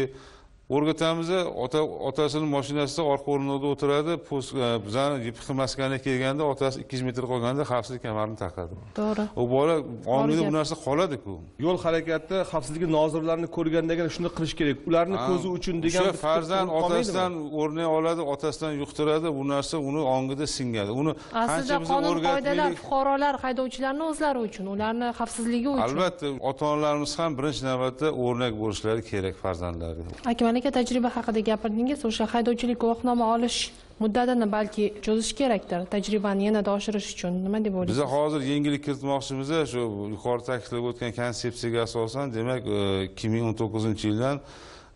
o'rgatamiz ota otasini mashinasida orqa o'rindiqda o'tiradi e, bizani maskaniga kelganda otasi ikki yuz metr qolganda xavfsizlik kamarini taqadi.
To'g'ri.
U bola ongida bu narsa qoladiku.
Yo'l harakati xavfsizligi nozirlarini ko'rgandagina shuni qilish kerak. Ularni ko'zi uchun degan
o'sha farzand otasidan o'rnak oladi otasidan yuqtiradi bu narsa uni ongida singadi. Uni
aslida qonun qoidalar fuqarolar haydovchilarni o'zlari uchun ularni xavfsizligi uchun.
Albatta ota onalarimiz ham birinchi navbatda o'rnak bo'lishlari kerak farzandlariga.
Akmal aka tajriba haqida gapirdingiz? O'sha haydovchilik guvohnoma olish muddatini balki cho'zish kerakdir tajribani yanada oshirish uchun. Nima deb
biza
biz
hozir yengillik kiritmoqchimiz shu yuqorida ta'kidlab o'tgan konsepsiyaga asosan demak e, ikki ming o'n to'qqizinchi yildan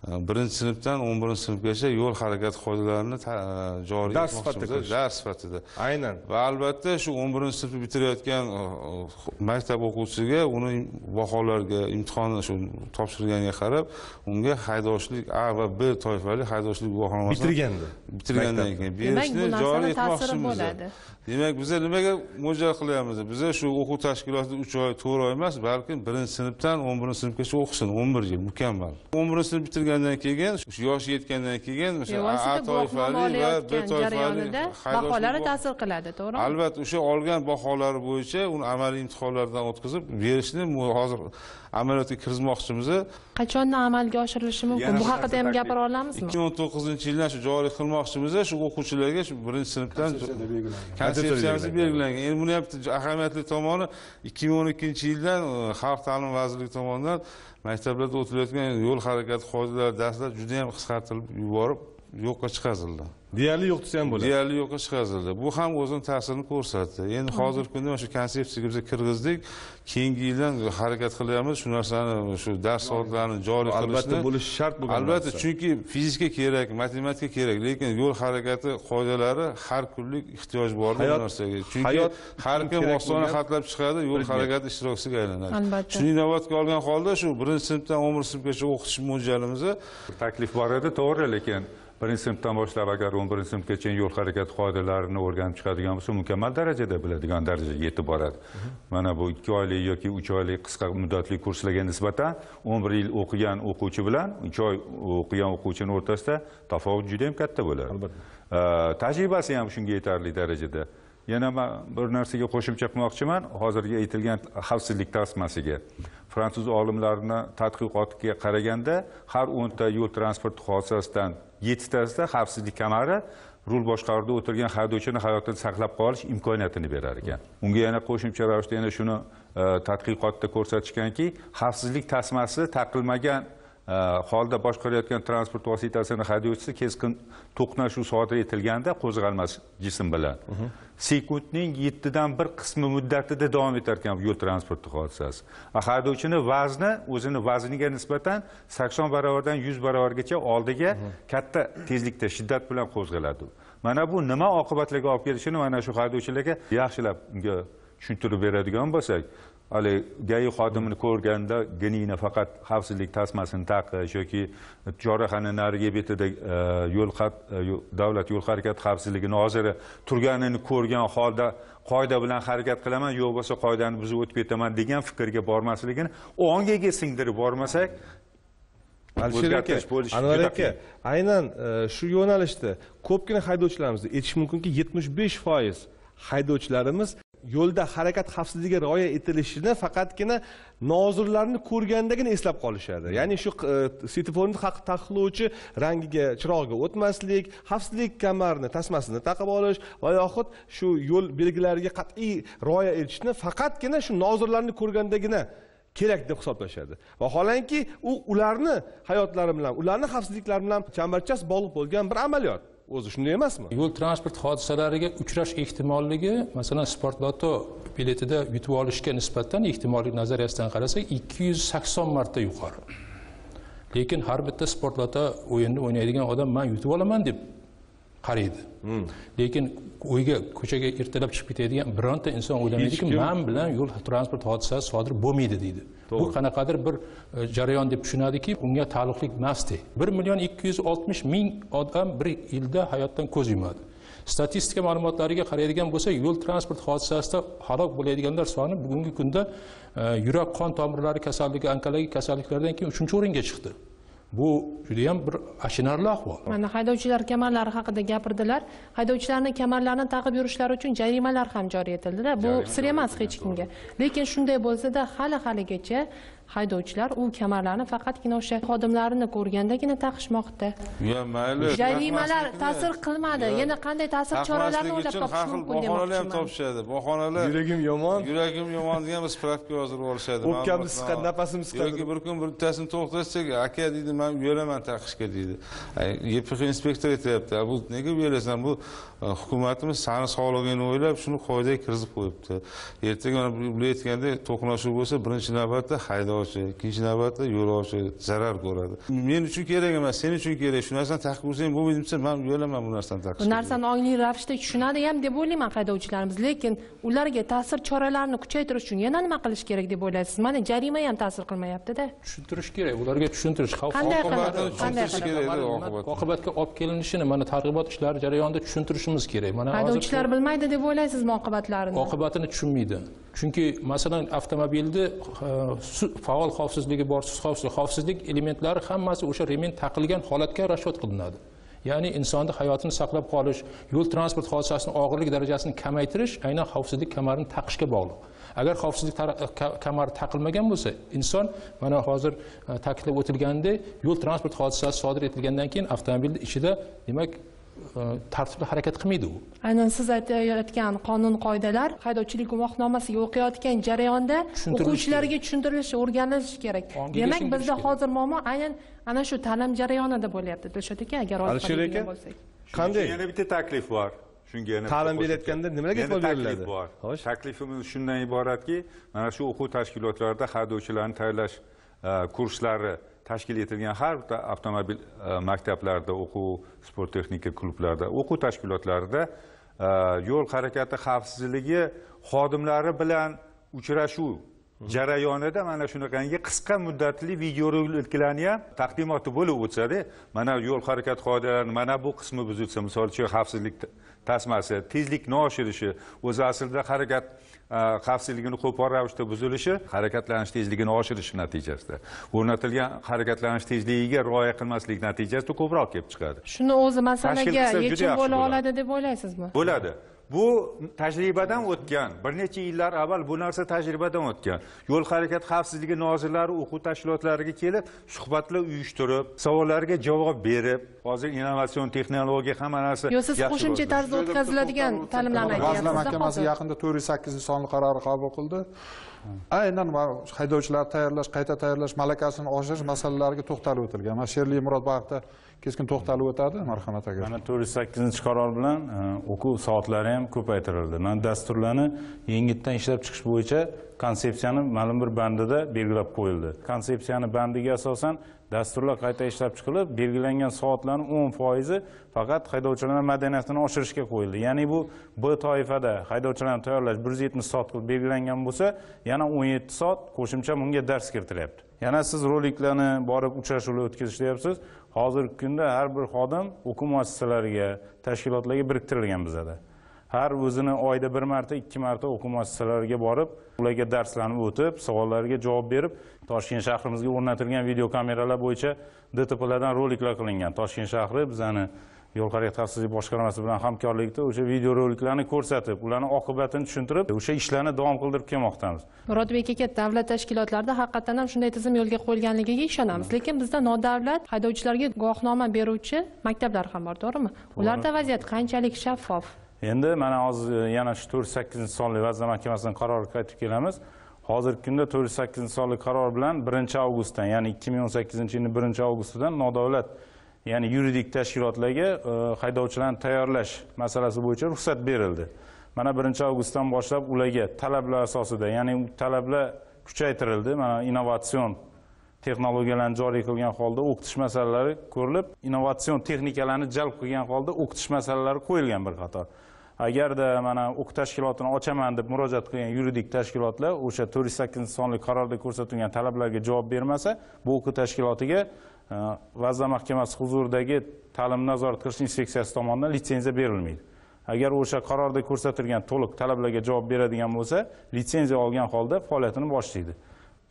birinchi sinfdan o'n birinchi sinfgacha yo'l harakati qoidalarini e, joriy
Dars sifatida
dars sifatida.
Aynan.
Va albatta shu o'n birinchi sinfni bitirayotgan e, e, maktab o'quvchisiga uni baholarga imtihonni shu topshirganiga qarab unga haydovchilik a va b toifali haydovchilik guvohnomasini
bitirganda
bitirgandan keyin berishni joriy etmoqchimiz demak biza nimaga mo'ljal qilyapmiz? Biza shu o'quv tashkilotida uch oy to'rt oy emas balkim birinchi sinfdan o'n birinchi sinfgacha o'qisin o'n bir yil mukammal. O'n birinchi sinf bitirgandan keyin shu yoshi yetgandan keyin o'sha a toifali va b toifali
baholari ta'sir qiladi to'g'rimi?
Albatta o'sha olgan baholari bo'yicha uni amaliy imtihonlardan o'tkazib berishni hozir amaliyotga kirgizmoqchimiz
qachondan amalga oshirilishi mumkin? Bu haqida ham gapira olamizmi?
ikki ming o'n to'qqizinchi yildan shu joriy qilmoqchimiz shu o'quvchilarga shu birinchi sinfdan konsepsiyamiz belgilangan. Endi buni ham ahamiyatli tomoni ikki ming o'n ikkinchi yildan e, xalq ta'limi vazirligi tomonidan maktablarda o'tilayotgan yo'l harakati qoidalari darslar juda yam qisqartirilib yuborib yo'qqa chiqarildi
deyarli yo'q desa ham bo'ladi.
Deyarli yo'qqa chiqarildi bu ham o'zini ta'sirini ko'rsatdi. Endi hozirgi kunda mana shu konsepsiyaga biz kirgizdik. Keyingi yildan harakat qilyapmiz. Shu narsani shu dars soatlarini joriy
albatta
qilishni
bo'lishi shart bo'lgan
albatta chunki fizika kerak matematika kerak lekin yo'l harakati qoidalari har kunlik ehtiyoj bor bu narsaga. Chunki
hayot
har kim
bo'lgan
xatlab chiqadi yo'l harakati ishtirokchisiga aylanadi.
Albatta.
shuni inobatga olgan holda shu birinchi sinfdan o'n birinchi sinfgacha o'qitish mo'ljalimiz
taklif bor edi to'g'ri lekin birinchi sinfdan boshlab agar o'n birinchi sinfgacha yo'l harakati qoidalarini o'rganib chiqadigan bo'lsa mukammal darajada biladigan darajaga yetib boradi. Mana bu ikki oylik yoki uch oylik qisqa muddatli kurslarga nisbatan o'n bir yil o'qigan o'quvchi bilan uch oy o'qigan o'quvchini o'rtasida tafovut juda yam katta bo'ladi.
Albatta.
Tajribasi ham shunga yetarli darajada. Yana man bir narsaga qo'shimcha qilmoqchiman hozirgi aytilgan xavfsizlik tasmasiga. Fransuz olimlarini tadqiqotiga qaraganda har o'nta yo'l transport hodisasidan yettitasida xavfsizlik kamari rul boshqaruvida o'tirgan haydovchini hayotini saqlab qolish imkoniyatini berar ekan. Unga yana qo'shimcha ravishda yana shuni e, tadqiqotda ko'rsatishganki xavfsizlik tasmasi taqilmagan holda boshqarayotgan transport vositasini haydovchisi keskin to'qnashuv sodir etilganda qo'zg'almas jism bilan sekundning yettidan bir qismi muddatida davom etar ekan yo'l transporti hodisasi haydovchini vazni o'zini vazniga nisbatan sakson barobardan yuz barobargacha oldiga katta tezlikda shiddat bilan qo'zg'aladi mana bu nima oqibatlarga olib kelishini mana shu haydovchilarga yaxshilab unga tushuntirib beradigan bo'lsak haligi gai xodimini ko'rganda gnini faqat xavfsizlik tasmasini taqish yoki chorrahani narigi betida e, yo'l e, davlat yo'l harakati xavfsizligi noziri turganini ko'rgan holda qoida bilan harakat qilaman yo'q bo'lsa qoidani buzib o'tib ketaman degan fikrga bormasligini ongiga singdirib bormasak
alisher aka anvar aka aynan e, shu yo'nalishda ko'pgina haydovchilarimiz aytish mumkinki yetmish besh foiz haydovchilarimiz yo'lda harakat xavfsizligiga rioya etilishini faqatgina nozirlarni ko'rgandagina eslab qolishadi. Ya'ni shu e, svetoforni taqiqlovchi rangiga chirog'iga o'tmaslik xavfsizlik kamarini tasmasini taqib olish va yoxud shu yo'l belgilariga qat'iy rioya etishni faqatgina shu nozirlarni ko'rgandagina kerak deb hisoblashadi. Vaholanki u ularni hayotlari bilan ularni xavfsizliklari bilan chambarchas bog'liq bo'lgan bir amaliyot o'zi shunday emasmi?
Yo'l transport hodisalariga uchrash ehtimolligi masalan sport loto biletida yutib olishga nisbatan ehtimollik nazariyasidan qarasak ikki yuz sakson marta yuqori. Lekin har bitta sport loto o'yinni o'ynaydigan odam man yutib olaman deb qaraydi lekin o'yga ko'chaga ertalab chiqib ketadigan bironta inson o'ylamaydiki man bilan yo'l transport hodisasi sodir bo'lmaydi deydi. Bu qanaqadir bir e, jarayon deb tushunadiki unga taalluqli emasdi bir million ikki yuz oltmish ming odam bir yilda hayotdan ko'z yumadi. Statistika ma'lumotlariga qaraydigan bo'lsak yo'l transport hodisasida halok bo'ladiganlar soni bugungi kunda e, yurak qon tomirlari kasalligi onkologik kasalliklardan keyin uchinchi o'ringa chiqdi bu judayam bir achinarli ahvol.
Mana haydovchilar kamarlari haqida gapirdilar. Haydovchilarni kamarlarni taqib yurishlari uchun jarimalar ham joriy etildida. Bu sir emas hech kimga. lekin shunday bo'lsada hali haligacha haydovchilar u kamarlarni faqatgina o'sha xodimlarini ko'rgandagina taqishmoqda.
Yo mayli
jarimalar ta'sir qilmadi. Yana qanday ta'sir choralarini o'ylab topish mumkin
bahonalar ham topishadi. Bahonalar.
Yuragim yomon.
Yuragim yomon degan bir spravka yozdirib olishadi
o'pkamni siqadi nafasimni siqadi.
Yoki bir kun bittasini to'xtatsak aka deydi man uyalaman taqishga deydi. Ypx inspektor aytyapti. "A, bu nega uyalasan? Bu e, hukumatimiz sani sog'lig'ingni o'ylab shuni qoidaga kirgizib qo'yibdi. Ertaga mana bu- bular aytgandek to'qnashuv bo'lsa birinchi navbatda haydovchi ikkinchi navbatda yo'lovchi zarar ko'radi. Men uchun kerak emas sen uchun kerak. Shu narsani taqib qo'ysang bo'lmaydi desa man uyalaman bu narsani
bu
taqishga
narsani ongli ravishda tushunadi ham deb o'ylayman haydovchilarimiz lekin ularga ta'sir choralarini kuchaytirish uchun yana nima qilish kerak deb o'ylaysiz? Mana jarima ham ta'sir qilmayaptida
tushuntirish kerak ularga tushuntirish xavf oqibatga olib kelinishini mana targ'ibot ishlari jarayonida tushuntirishimiz kerak. Mana
haydovchilar bilmaydi deb o'ylaysizmi oqibatlarini?
Oqibatini tushunmaydi. Chunki masalan avtomobilni faol xavfsizligi bor xavfsizlik xavfsizlik elementlari hammasi o'sha remen taqilgan holatga расчет qilinadi. Ya'ni insonni hayotini saqlab qolish yo'l transport hodisasini og'irlik darajasini kamaytirish aynan xavfsizlik kamarini taqishga bog'liq. Agar xavfsizlik e, kamari taqilmagan bo'lsa inson mana hozir e, ta'kidlab o'tilganidek yo'l transport hodisasi sodir etilgandan keyin avtomobilni ichida demak tartibli harakat qilmaydi u.
Aynan siz aytayotgan qonun qoidalar haydovchilik guvohnomasiga o'qiyotgan jarayonda o'quvchilarga tushuntirilishi o'rganilishi kerak. Demak bizda hozir muammo aynan ana shu ta'lim jarayonida bo'lyapti. Dilshod aka agar
Alisher aka, qanday?
yana bitta taklif bor. Shunga yana
Ta'lim berayotganda nimalarga e'tibor beriladi?
bor.
Xo'sh.
taklifimiz shundan iboratki mana shu o'quv tashkilotlarida haydovchilarni tayyorlash e, kurslari tashkil etilgan har bitta avtomobil e, maktablarida o'quv sport texnika klublarida o'quv tashkilotlarida e, yo'l harakati xavfsizligi xodimlari bilan uchrashuv jarayonida mana shunaqangi qisqa muddatli videoroliklarni ham taqdimoti bo'lib o'tsada mana yo'l harakati qoidalarini mana bu qismi buzilsa misol uchun xavfsizlik tasmasi tezlikni oshirishi o'zi aslida harakat xavfsizligini qo'pol ravishda buzilishi harakatlanish tezligini oshirishi natijasida. O'rnatilgan harakatlanish tezligiga rioya qilmaslik natijasida ko'proq kelib chiqadi.
Shuni o'zi masalaga yechim bo'la oladi deb o'ylaysizmi?
Bo'ladi bu tajribadan o'tgan bir necha yillar avval bu narsa tajribadan o'tgan. Yo'l harakati xavfsizligi nozirlari o'quv tashkilotlariga kelib suhbatlar uyushtirib savollarga javob berib hozir innovatsion texnologiya hamma narsa
yo siz qo'shimcha tarzda o'tkaziladigan ta'limlarni
vazirlar mahkamasi yaqinda to'rt yuz sakkizinchi sonli qarori qabul qildi. Aynan mana haydovchilarni tayyorlash qayta tayyorlash malakasini oshirish masalalariga to'xtalib o'tilgan. Mana sherli murod bu haqda keskin to'xtalib o'tadi marhamat aka
mana to'rt yuz sakkizinchi qaror bilan e, o'quv soatlari ham ko'paytirildi. Mana dasturlarni yengitdan ishlab chiqish bo'yicha konsepsiyani ma'lum bir bandida belgilab qo'yildi. Konsepsiyani bandiga asosan dasturlar qayta ishlab chiqilib belgilangan soatlarni o'n foizi faqat haydovchilarni madaniyatini oshirishga qo'yildi. Ya'ni bu b toifada haydovchilarni tayyorlash bir yuz yetmish soat qilib belgilangan bo'lsa yana o'n yetti soat qo'shimcha bunga dars kiritilyapti. Yana siz roliklarni borib uchrashuvlar o'tkazish deyapsiz hozirgi kunda har bir xodim o'quv muassasalariga tashkilotlarga biriktirilgan bizada. Har o'zini oyda bir marta ikki marta o'quv muassasalariga borib ularga darslarni o'tib savollarga javob berib toshkent shahrimizga o'rnatilgan videokameralar bo'yicha dtplardan roliklar qilingan. Toshkent shahri bizani yo'l harakati xavfsizligi boshqarmasi bilan hamkorlikda o'sha videoroliklarni ko'rsatib ularni oqibatini tushuntirib o'sha ishlarni davom qildirib kelmoqdamiz.
Murodbek aka davlat tashkilotlarida haqiqatdan ham shunday tizim yo'lga qo'yilganligiga ishonamiz. Lekin bizda nodavlat haydovchilarga guvohnoma beruvchi maktablar ham bor to'g'rimi? Ularda vaziyat qanchalik shaffof?
Endi mana hozir yana shu to'rt yuz sakkizinchi sonli vazirlar mahkamasining qaroriga qaytib kelamiz. Hozirgi kunda to'rt yuz sakkizinchi sonli qaror bilan birinchi avgustdan ya'ni ikki ming o'n sakkizinchi yilni birinchi avgustidan nodavlat ya'ni yuridik tashkilotlarga e, haydovchilarni tayyorlash masalasi bo'yicha ruxsat berildi. Mana birinchi avgustdan boshlab ularga talablar asosida ya'ni talablar kuchaytirildi. Mana innovatsion texnologiyalarni joriy qilgan holda o'qitish masalalari ko'rilib innovatsion texnikalarni jalb qilgan holda o'qitish masalalari qo'yilgan bir qator. Agarda mana o'quv tashkilotini ochaman deb murojaat qilgan yuridik tashkilotlar o'sha to'rt yuz sakkizinchi sonli qarorda ko'rsatilgan talablarga javob bermasa bu o'quv tashkilotiga vazirlar mahkamasi huzuridagi ta'limni nazorat qilish inspeksiyasi tomonidan litsenziya berilmaydi agar o'sha qarorda ko'rsatilgan to'liq talablarga javob beradigan bo'lsa litsenziya olgan holda faoliyatini boshlaydi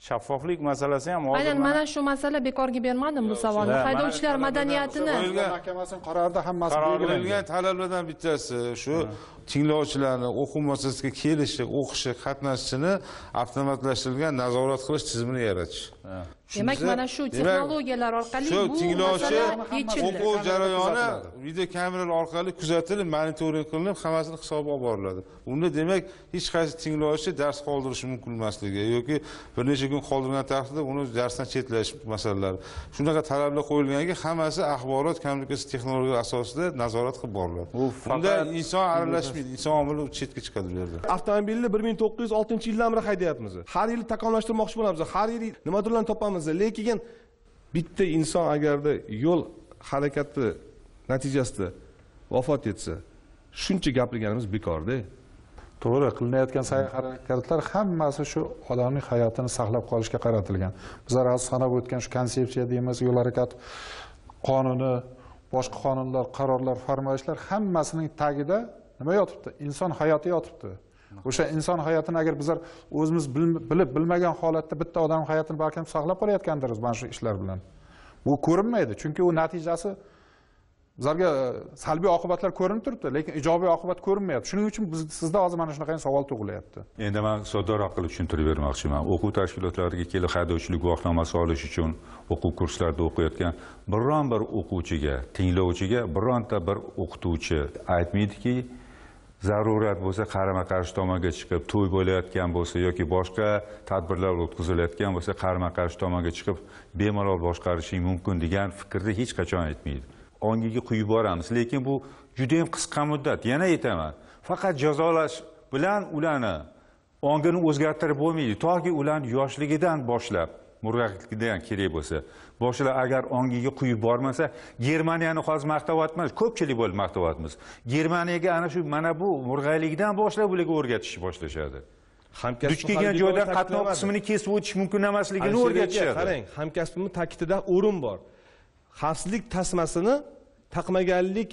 shaffoflik masalasi ham hozir
aynan mana shu masala bekorga bermadim bu savolni haydovchilar madaniyatini
mahkamasining qarorida hammasi belgilangan
talablardan bittasi shu tinglovchilarni o'quv muassasasiga kelishi o'qishi qatnashishini avtomatlashtirilgan nazorat qilish tizimini yaratish.
Demak mana shu texnologiyalar orqali
shu
bu
tinglovchi o'quv jarayoni
kuzatiladi.
video kameralar orqali kuzatilib monitoring qilinib hammasini hisobga olib boriladi. Unda demak hech qaysi tinglovchi dars qoldirishi mumkin emasligi yoki bir necha kun qoldirgan taqdirda uni darsdan chetlash masalalari. Shunaqa talablar qo'yilganki hammasi axborot kommunikatsiya texnologiyalari asosida nazorat qilib boriladi.
Bu
unda inson aralashmaydi inson omili chetga chiqadi bu yerda.
Avtomobilni bir ming to'qqiz yuz oltinchi yildan beri haydayapmiz. Har yili takomillashtirmoqchi bo'lamiz. Har yili nimadirlarni topamiz. Lekin bitta inson agarda yo'l harakati natijasida vafot etsa shuncha gapirganimiz bekorda.
To'g'ri qilinayotgan sa'y harakatlar hammasi shu odamning hayotini saqlab qolishga qaratilgan. Bizlar hozir sanab o'tgan shu konsepsiya deymiz yo'l harakati qonuni boshqa qonunlar qarorlar farmoyishlar hammasining tagida nima yotibdi? Inson hayoti yotibdi. O'sha inson hayotini agar bizlar o'zimiz bil- bilib bilmagan holatda bitta odam hayotini balkim saqlab qolayotgandirmiz mana shu ishlar bilan? Bu ko'rinmaydi. Chunki u natijasi bizlarga e, salbiy oqibatlar ko'rinib turibdi lekin ijobiy oqibat ko'rinmayapti. Shuning uchun biz sizda hozir mana shunaqa savol tug'ilyapti.
Endi man soddoroq qilib tushuntirib bermoqchiman. O'quv tashkilotlariga kelib haydovchilik guvohnomasi olish uchun o'quv kurslarida o'qiyotgan biron bir o'quvchiga tinglovchiga bironta bir o'qituvchi aytmaydiki zarurat bo'lsa qarama qarshi tomonga chiqib to'y bo'layotgan bo'lsa yoki boshqa tadbirlar o'tkazilayotgan bo'lsa qarama qarshi tomonga chiqib bemalol boshqarishing mumkin degan fikrni hech qachon aytmaydi. Ongiga quyib boramiz. Lekin bu judayam qisqa muddat yana aytaman. Faqat jazolash bilan ularni ongini o'zgartirib bo'lmaydi. Toki ularni yoshligidan boshlab murg'akligidan kerak bo'lsa boshlab agar ongiga quyib bormasa germaniyani hozir maqtayapmiz ko'pchilik bo'lib maqtayapmiz. Germaniyaga ana shu mana bu murg'ayligidan boshlab ularga o'rgatishni boshlashadi.
Hamkasb
duch kelgan joydan qatnov qismini kesib o'tish mumkin emasligini o'rgatishadi.
qarang hamkasbimni ta'kidida o'rin bor. Xavfsizlik tasmasini taqmaganlik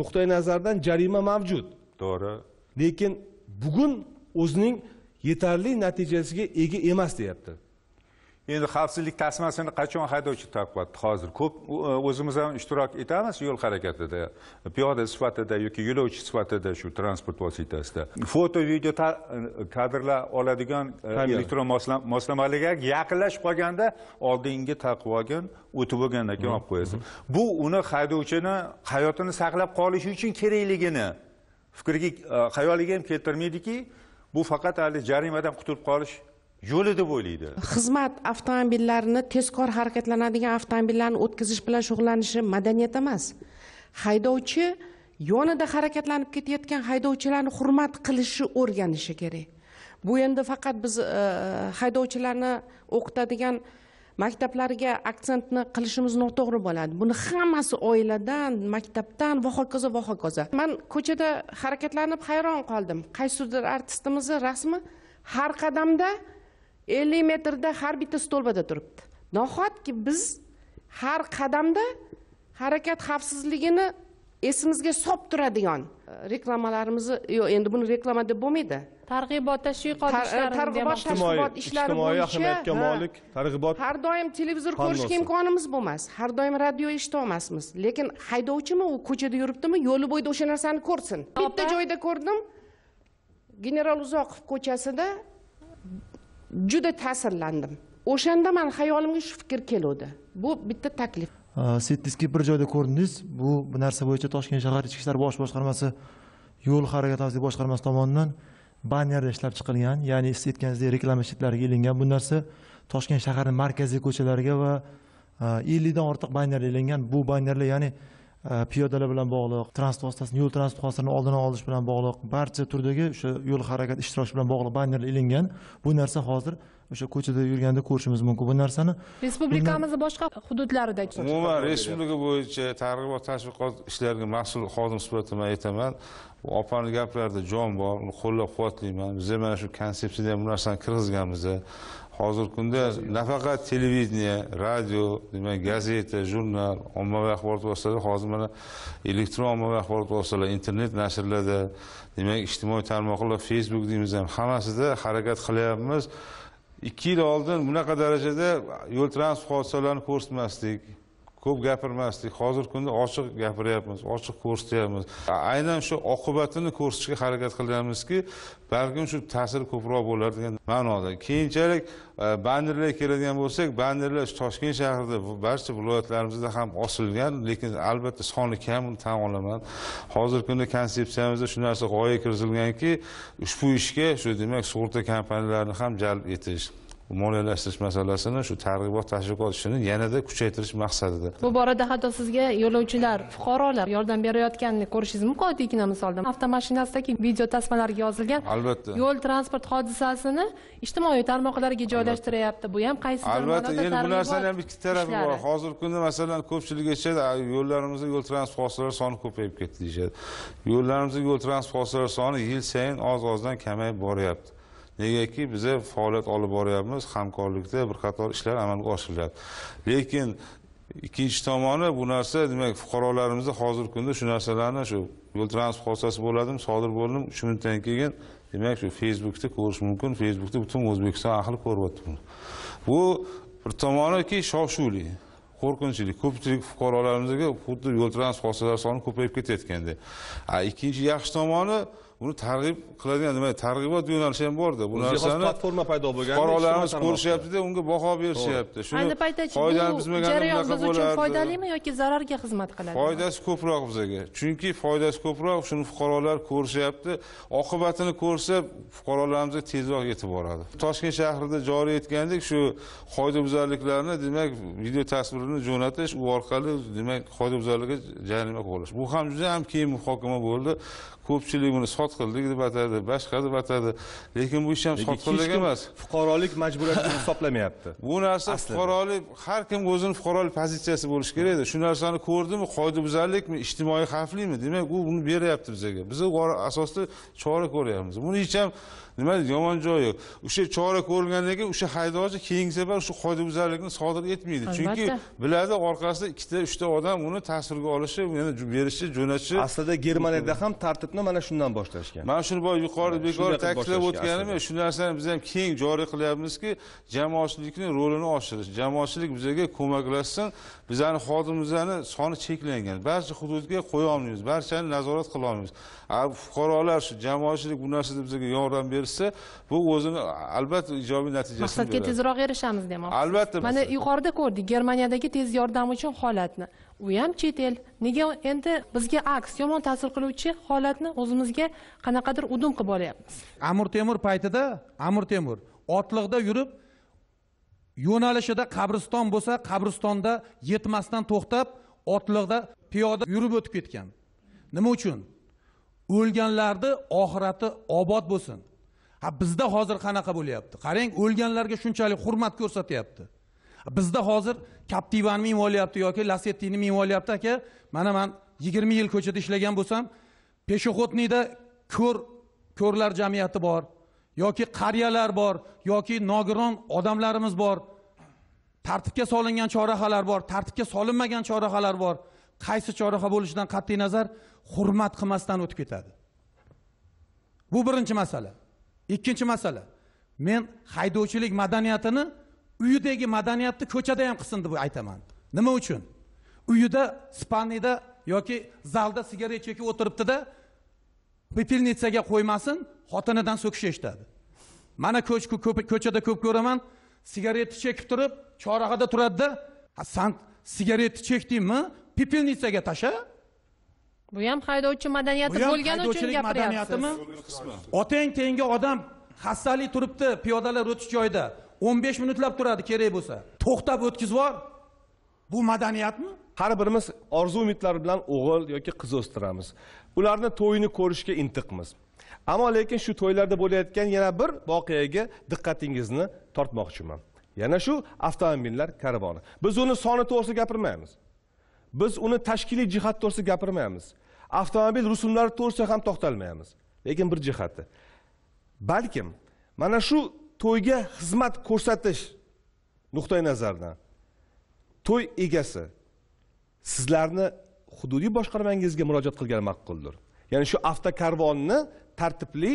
nuqtai nazaridan jarima mavjud.
To'g'ri.
Lekin bugun o'zining yetarli natijasiga ega emas deyapti
endi xavfsizlik tasmasini qachon haydovchi taqyapti hozir ko'p o- o'zimiz ham ishtirok etamiz yo'l harakatida piyoda sifatida yoki yo'lovchi sifatida shu transport vositasida. Foto video ta- kadrlar oladigan e, elektron mosla- moslamalarga yaqinlashib qolganda oldingi taqib olgin o'tib bo'lgandan keyin olib qo'yasiz. Bu uni haydovchini hayotini saqlab qolishi uchun kerakligini fikriga e, xayoliga ham keltirmaydiki bu faqat hali jarimadan qutulib qolish yo'li deb o'ylaydi.
Xizmat avtomobillarini tezkor harakatlanadigan avtomobillarni o'tkazish bilan shug'ullanishi madaniyat emas. Haydovchi yonida harakatlanib ketayotgan haydovchilarni hurmat qilishni o'rganishi kerak. Bu endi faqat biz e, haydovchilarni o'qitadigan maktablarga aksentni qilishimiz noto'g'ri bo'ladi. Buni hammasi oiladan maktabdan va hokazo va hokazo. Man ko'chada harakatlanib hayron qoldim. Qaysidir artistimizni rasmi har qadamda ellik metrda har bitta stolbada turibdi. Nahotki biz har qadamda harakat xavfsizligini esimizga solib turadigan e, reklamalarimizni yo'q endi buni reklama deb bo'lmaydi.
Targ'ibot tashviqot
Tar-
ishlarini
targ'ibot tashkilot ishlari bo'yicha,
ahamiyatga
ha.
molik targ'ibot
har doim televizor ko'rishga imkonimiz bo'lmas. Har doim radio eshitolmasmiz. Lekin haydovchimi u ko'chada yuribdimi yo'li bo'yida o'sha narsani ko'rsin. Bitta joyda ko'rdim. General uzoqov ko'chasida juda ta'sirlandim. O'shanda man xayolimga shu fikr keluvdi. Bu bitta taklif.
Settiski bir joyda ko'rdingiz bu bu narsa bo'yicha toshkent shahar ichki ishlar bosh boshqarmasi yo'l harakati xavfsizligi boshqarmasi tomonidan bannerda ishlab chiqilgan ya'ni siz aytganingizdek reklama shetlariga ilingan bu narsa toshkent shahari markaziy ko'chalariga va ellikdan ortiq banner ilingan bu bannerlar ya'ni piyodalar bilan bog'liq transport vositasini yo'l transport hodisalarini oldini olish bilan bog'liq barcha turdagi o'sha yo'l harakati ishtirokchi bilan bog'liq bannerlar ilingan bu narsa hozir o'sha ko'chada yurganda ko'rishimiz mumkin bu narsani
respublikamizni boshqa hududlarida
umuman respublika bo'yicha targ'ibot tashviqot ishlariga mas'ul xodim sifatida man aytaman bu opani gaplarida jon bor uni qo'llab quvvatlayman biza mana shu konsepsiyada ham bu narsani kirgizganmiz hozirgi kunda nafaqat televideniya radio demak gazeta jurnal ommaviy axborot vositalari hozir mana elektron ommaviy axborot vositalari internet nashrlarda demak ijtimoiy tarmoqlar facebook deymiz ham hammasida harakat qilyapmiz. Ikki yil oldin bunaqa darajada yo'l transport hodisalarini ko'rsatmasdik. Ko'p gapirmasdik. Hozirgi kunda ochiq gapiryapmiz ochiq ko'rsatyapmiz. Aynan shu oqibatini ko'rsatishga harakat qilyapmizki balkim shu ta'siri ko'proq bo'ladi degan ma'noda. Keyinchalik e, bannerlarga keladigan bo'lsak bannerlar toshkent shahrida barcha viloyatlarimizda ham osilgan lekin albatta soni kam buni tan olaman. Hozirgi kunda konsepsiyamizda shu narsa g'oyaga kiritilganki ushbu ishga shu demak sug'urta kompaniyalarini ham jalb etish moliyalashtirish masalasini shu targ'ibot tashviqot ishini yanada kuchaytirish maqsadida
bu borada hatto sizga yo'lovchilar fuqarolar yordam berayotganini ko'rishingiz mumkin oddiygina misolda. Avtomashinasidagi video tasmalarga yozilgan
albatta.
yo'l transport hodisasini ijtimoiy tarmoqlarga joylashtiryapti. Bu ham qaysidir
albatta endi bu narsani ham ikki tarafi bor. hozirgi kunda masalan ko'pchilik aytishadi "A, yo'llarimizda yo'l transport vositalari soni ko'payib ketdi deyishadi. Yo'llarimizda yo'l transport vositalari soni yil sayin oz ozdan kamayib boryapti negaki biza faoliyat olib boryapmiz hamkorlikda bir qator ishlar amalga oshirilyapti lekin ikkinchi tomoni bu narsa demak fuqarolarimizni hozirgi kunda shu narsalarni shu yo'l transport hodisasi bo'ladimi sodir bo'ldimi uch minutdan keyin demak shu facebookda ko'rish mumkin. Facebookda butun o'zbekiston ahli ko'ryapti buni. Bu bir tomoniki shov shuvli qo'rqinchli ko'pchilik fuqarolarimizga xuddi yo'l transport hodisalari soni ko'payib ketayotgandek a ikkinchi yaxshi tomoni buni targ'ib qiladigan nima targ'ibot yo'nalishi ham borda. Bu narsani
platforma paydo bo'lgan
fuqarolarimiz ko'rishyaptida unga baho berishyapti. Shuni
ayni paytdachi
foydani
bu jarayon biz uchun foydalimi yoki zararga xizmat qiladi?
Foydasi ko'proq bizaga. Chunki foydasi ko'proq shuni fuqarolar ko'rishyapti. Oqibatini ko'rsa fuqarolarimiz tezroq yetib boradi. Toshkent shahrida joriy etgandik shu qoidabuzarliklarni demak video tasvirini jo'natish u orqali demak qoidabuzarlikka jarima qo'llash bu ham juda ham keng muhokama bo'ldi. Ko'pchilik buni sotqinlik deb atadi boshqa deb atadi. Lekin bu ish ham sotqinlik emas.
fuqarolik majburiyatini hisoblamayapti.
Bu narsa fuqarolik har kim o'zini fuqarolik pozitsiyasi bo'lishi kerakda shu narsani ko'rdimi qoidabuzarlikmi ijtimoiy xavflimi? Demak u buni beryapti bizaga biz u asosda chora ko'ryapmiz. Buni hech ham nima yomon joyi yo'q. O'sha chora ko'rilgandan keyin o'sha haydovchi keyingi safar shu qoidabuzarlikni sodir etmaydi. Chunki biladi orqasida ikkita uchta odam uni tasvirga olishi yana berishi jo'natishi
aslida germaniyada ham tartibni mana shundan boshlashgan.
Mana shuni boya yuqorida bekor ta'kidlab o'tganim shu narsani biz ham keng joriy qilyapmizki jamoatchilikni rolini oshirish. Jamoatchilik bizaga ko'maklashsin. Bizani xodimlarni soni cheklangan. Barcha hududga qo'ya olmaymiz. Barchani nazorat qila olmaymiz. Fuqarolar shu jamoatchilik bu narsada bizaga yordam berishsa bu o'zini albatta ijobiy natijasini
maqsadga tezroq erishamiz demoqchisiz
Albatta,
mana yuqorida ko'rdik germaniyadagi tez yordam uchun holatni. U ham chet el. Nega endi bizga aks yomon ta'sir qiluvchi holatni o'zimizga qanaqadir udum qilib olyapmiz?
Amir temur paytida amir temur otliqda yurib yo'nalishida qabriston bo'lsa qabristonda yetmasdan to'xtab otliqda piyoda yurib o'tib ketgan. Nima uchun? O'lganlarni oxirati obod bo'lsin ha bizda hozir qanaqa bo'lyapti? Qarang o'lganlarga shunchalik hurmat ko'rsatyapti. Bizda hozir captivani minib olyapti yoki lasettini minib olyapti aka? Mana man yigirma yil ko'chada ishlagan bo'lsam peshoxodniyda ko'r ko'rlar jamiyati bor yoki qariyalar bor yoki nogiron odamlarimiz bor. Tartibga solingan chorrahalar bor tartibga solinmagan chorrahalar bor. Qaysi chorraha bo'lishidan qat'iy nazar hurmat qilmasdan o'tib ketadi. Bu birinchi masala. Ikkinchi masala. Men haydovchilik madaniyatini uyidagi madaniyatni ko'chada ham qilsin deb aytaman. Nima uchun? Uyida spaniyda yoki zalda sigaret chekib o'tiribdida pepelnitsaga qo'ymasin xotinidan so'kish eshitadi. Mana ko'chada ko'p ko'raman sigaretni chekib turib chorrahada turadida "Ha, san sigaretni chekdingmi? Pepelnitsaga tasha.
Bu ham haydovchi madaniyati
Bu ham
bo'lgani uchun
madaniyatimi? Otang tengi odam xastalik turibdi piyodalar o'tish joyida. O'n besh minutlab turadi kerak bo'lsa. To'xtab o'tkazib yubor bu madaniyatmi?
Har birimiz orzu umidlar bilan o'g'il yoki qiz o'stiramiz. Ularni to'yini ko'rishga intiqmiz. Ammo lekin shu to'ylarda bo'layotgan yana bir voqeaga diqqatingizni tortmoqchiman. Yana shu avtomobillar karvoni biz uni soni to'g'risida gapirmaymiz biz uni tashkiliy jihat to'g'risida gapirmaymiz. Avtomobil rusumlari to'g'risida ham to'xtalmaymiz. Lekin bir jihati. Balkim mana shu to'yga xizmat ko'rsatish nuqtai nazaridan to'y egasi sizlarni hududiy boshqarmangizga murojaat qilgan ma'quldir. Ya'ni shu avtokarvonni tartibli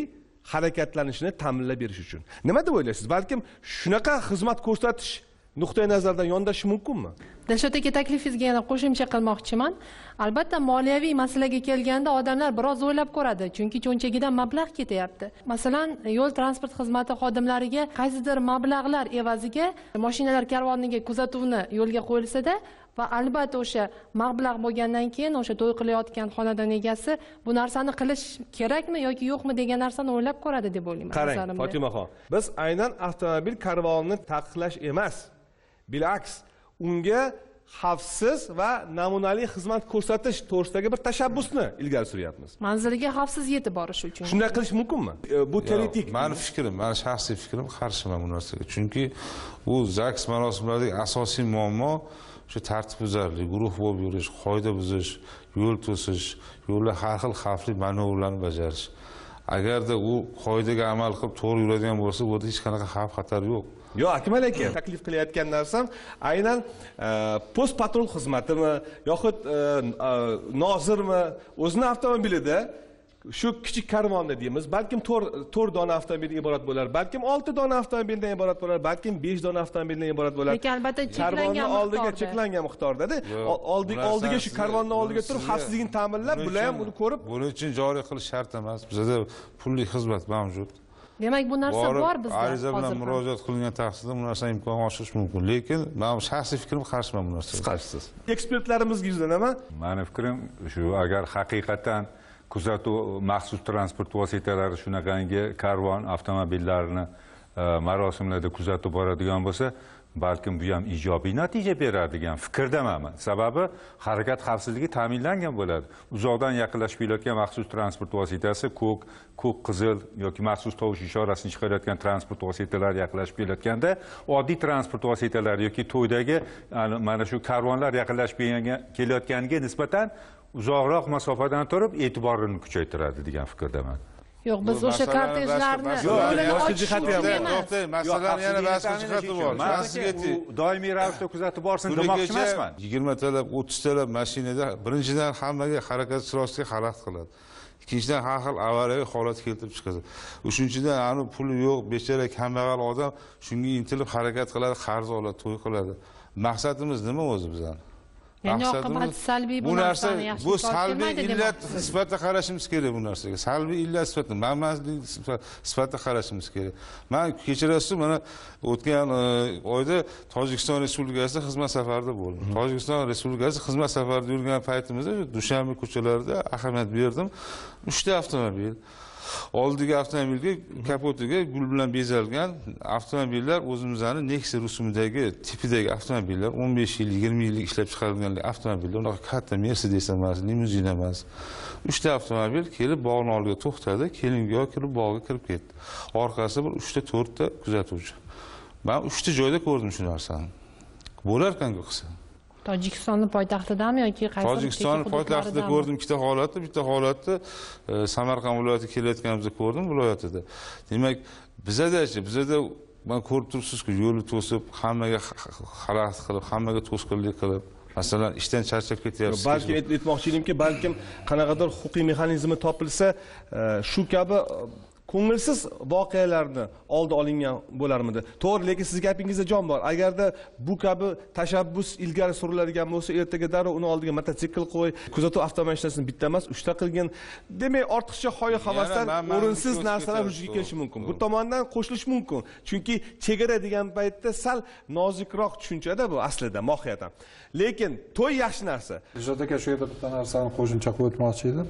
harakatlanishini ta'minlab berish uchun. Nima deb o'ylaysiz? Balkim shunaqa xizmat ko'rsatish nuqtai nazaridan yondashish mumkinmi?
Dilshod aka taklifingizga yana qo'shimcha qilmoqchiman. Albatta moliyaviy masalaga kelganda odamlar biroz o'ylab ko'radi chunki cho'nchagidan mablag' ketyapti. Masalan yo'l transport xizmati xodimlariga qaysidir mablag'lar evaziga mashinalar karvoniga kuzatuvni yo'lga qo'yilsada va albatta o'sha mablag' bo'lgandan keyin o'sha to'y qilayotgan xonadon egasi bu narsani qilish kerakmi yoki yo'qmi degan narsani o'ylab ko'radi deb o'ylayman.
Qarang fotimaxon biz aynan avtomobil karvonini taqiqlash emas bilaks unga xavfsiz va namunali xizmat ko'rsatish to'g'risidagi bir tashabbusni ilgari suryapmiz.
Manziliga xavfsiz yetib borish uchun.
Shunday qilish mumkinmi? E, bu teoretik.
mani fikrim mani shaxsiy fikrim qarshiman bu narsaga? Chunki bu zaks marosimlaridagi asosiy muammo o'sha tartibbuzarlik guruh bo'lib yurish qoida buzish yo'l to'sish yo'lda har xil xavfli manevrlarni bajarish. Agarda u qoidaga amal qilib to'g'ri yuradigan bo'lsa bu yerda hech qanaqa xavf xatar yo'q
yo'q akmal aka taklif qilayotgan narsam aynan e, post patrul xizmatimi yoxud e, e, nozirmi? O'zini avtomobilida shu kichik karvonni deymiz. Balkim to'rt dona avtomobildan iborat bo'lar balkim olti dona avtomobildan iborat bo'lar balkim besh dona avtomobildan iborat bo'lar.
Lekin albatta
karvonni
cheklangan
oldiga cheklangan miqdordada oldiga shu karvonni oldiga turib xavfsizlikni ta'minlab bular ham uni ko'rib
buning uchun joriy qilish shart emas. Bizada pullik xizmat mavjud
demak bu narsa bor bizda
ariza bilan murojaat qilingan taqdirda bu narsani imkon oshirish mumkin. Lekin man shaxsiy fikrim qarshiman bu narsaga.
Qarshisiz ekspertlarimizga yuzlanaman
mani fikrim shu agar haqiqatdan kuzatuv maxsus transport vositalari shunaqangi karvon avtomobillarini e, marosimlarda kuzatib boradigan bo'lsa balkim bu ham ijobiy natija berar degan fikrdaman man sababi harakat xavfsizligi ta'minlangan bo'ladi. Uzoqdan yaqinlashib kelayotgan maxsus transport vositasi ko'k ko'k qizil yoki maxsus tovush ishorasini chiqarayotgan transport vositalari yaqinlashib kelayotganda oddiy transport vositalari yoki to'ydagi mana shu karvonlar yaqinlashib kelayotganiga nisbatan uzoqroq masofadan turib e'tiborini kuchaytiradi degan fikrdaman
yo'q biz o'sha kortejlarni
boshqa jihati
uchun
yo'q.
emas
To'xtang, masalan yana boshqa jihati bor man sizga
doimiy ravishda kuzatib borsin demoqchi emasman
yigirmatalab o'ttiztalab mashinada birinchidan hammaga harakat chiroqchiga xalaqit qiladi ikkinchidan har xil avariya holat keltirib chiqadi uchinchidan ani puli yo'q bechara kambag'al odam shunga intilib harakat qiladi qarz oladi to'y qiladi maqsadimiz nima o'zi bizani
ya'ni oqibati salbiy bu
narsa bu salbiy illat sifatida qarashimiz kerak bu narsaga. Salbiy illat sifatida manmanlik sifatida qarashimiz kerak. Man kechirasiz mana o'tgan e, oyda tojikiston respublikasida xizmat safarida bo'ldim. Tojikiston respublikasi xizmat safarida yurgan paytimizda dushanbe ko'chalarida ahamiyat berdim. Uchta avtomobil oldigi avtomobilga kapotiga gul bilan bezalgan avtomobillar o'zimizni nexia rusumidagi tipidagi avtomobillar o'n besh yil yigirma yillik ishlab chiqarilgan avtomobillar unaqa katta mercedes emas limuzin emas. Uchta avtomobil kelib bog'ni oldiga to'xtadi kelin-kuyov kirib bog'ga kirib ketdi. Orqasida bir uchta to'rtta kuzatuvchi. Man uchta joyda ko'rdim shu narsani. Bo'larkanku qilsa
tojikistonni poytaxtidami yoki qaysi
tojikiston poytaxtida ko'rdim ikkita holatni bitta holatni e, samarqand viloyatiga kelayotganimizda ko'rdim viloyatida. Demak bizadachi bizada man ko'rib turibsizku yo'lni to'sib hammaga xalaqit qilib hammaga to'sqinlik qilib masalan ishdan charchab ketyapsiz
balki ayt- aytmoqchi edimki balkim qanaqadir huquqiy mexanizmi topilsa e, shu kabi ko'ngilsiz voqealarni oldi olingan bo'larmidi? To'g'ri lekin sizni gapingizda jon bor. Agarda bu kabi tashabbus ilgari suriladigan bo'lsa ertaga darrov uni oldiga mototsikl qo'y kuzatuv avtomashinasini bitta emas uchta qilgin. Demak ortiqcha hoyu havasdan o'rinsiz narsalar vujudga kelishi mumkin. Bu tomondan qo'shilish mumkin. Chunki chegara degan paytda sal nozikroq tushunchada bu aslida mohiyatan. Lekin to'y yaxshi narsa.
Dilshod aka shu yerda bitta narsani qo'shimcha qilib o'tmoqchi edim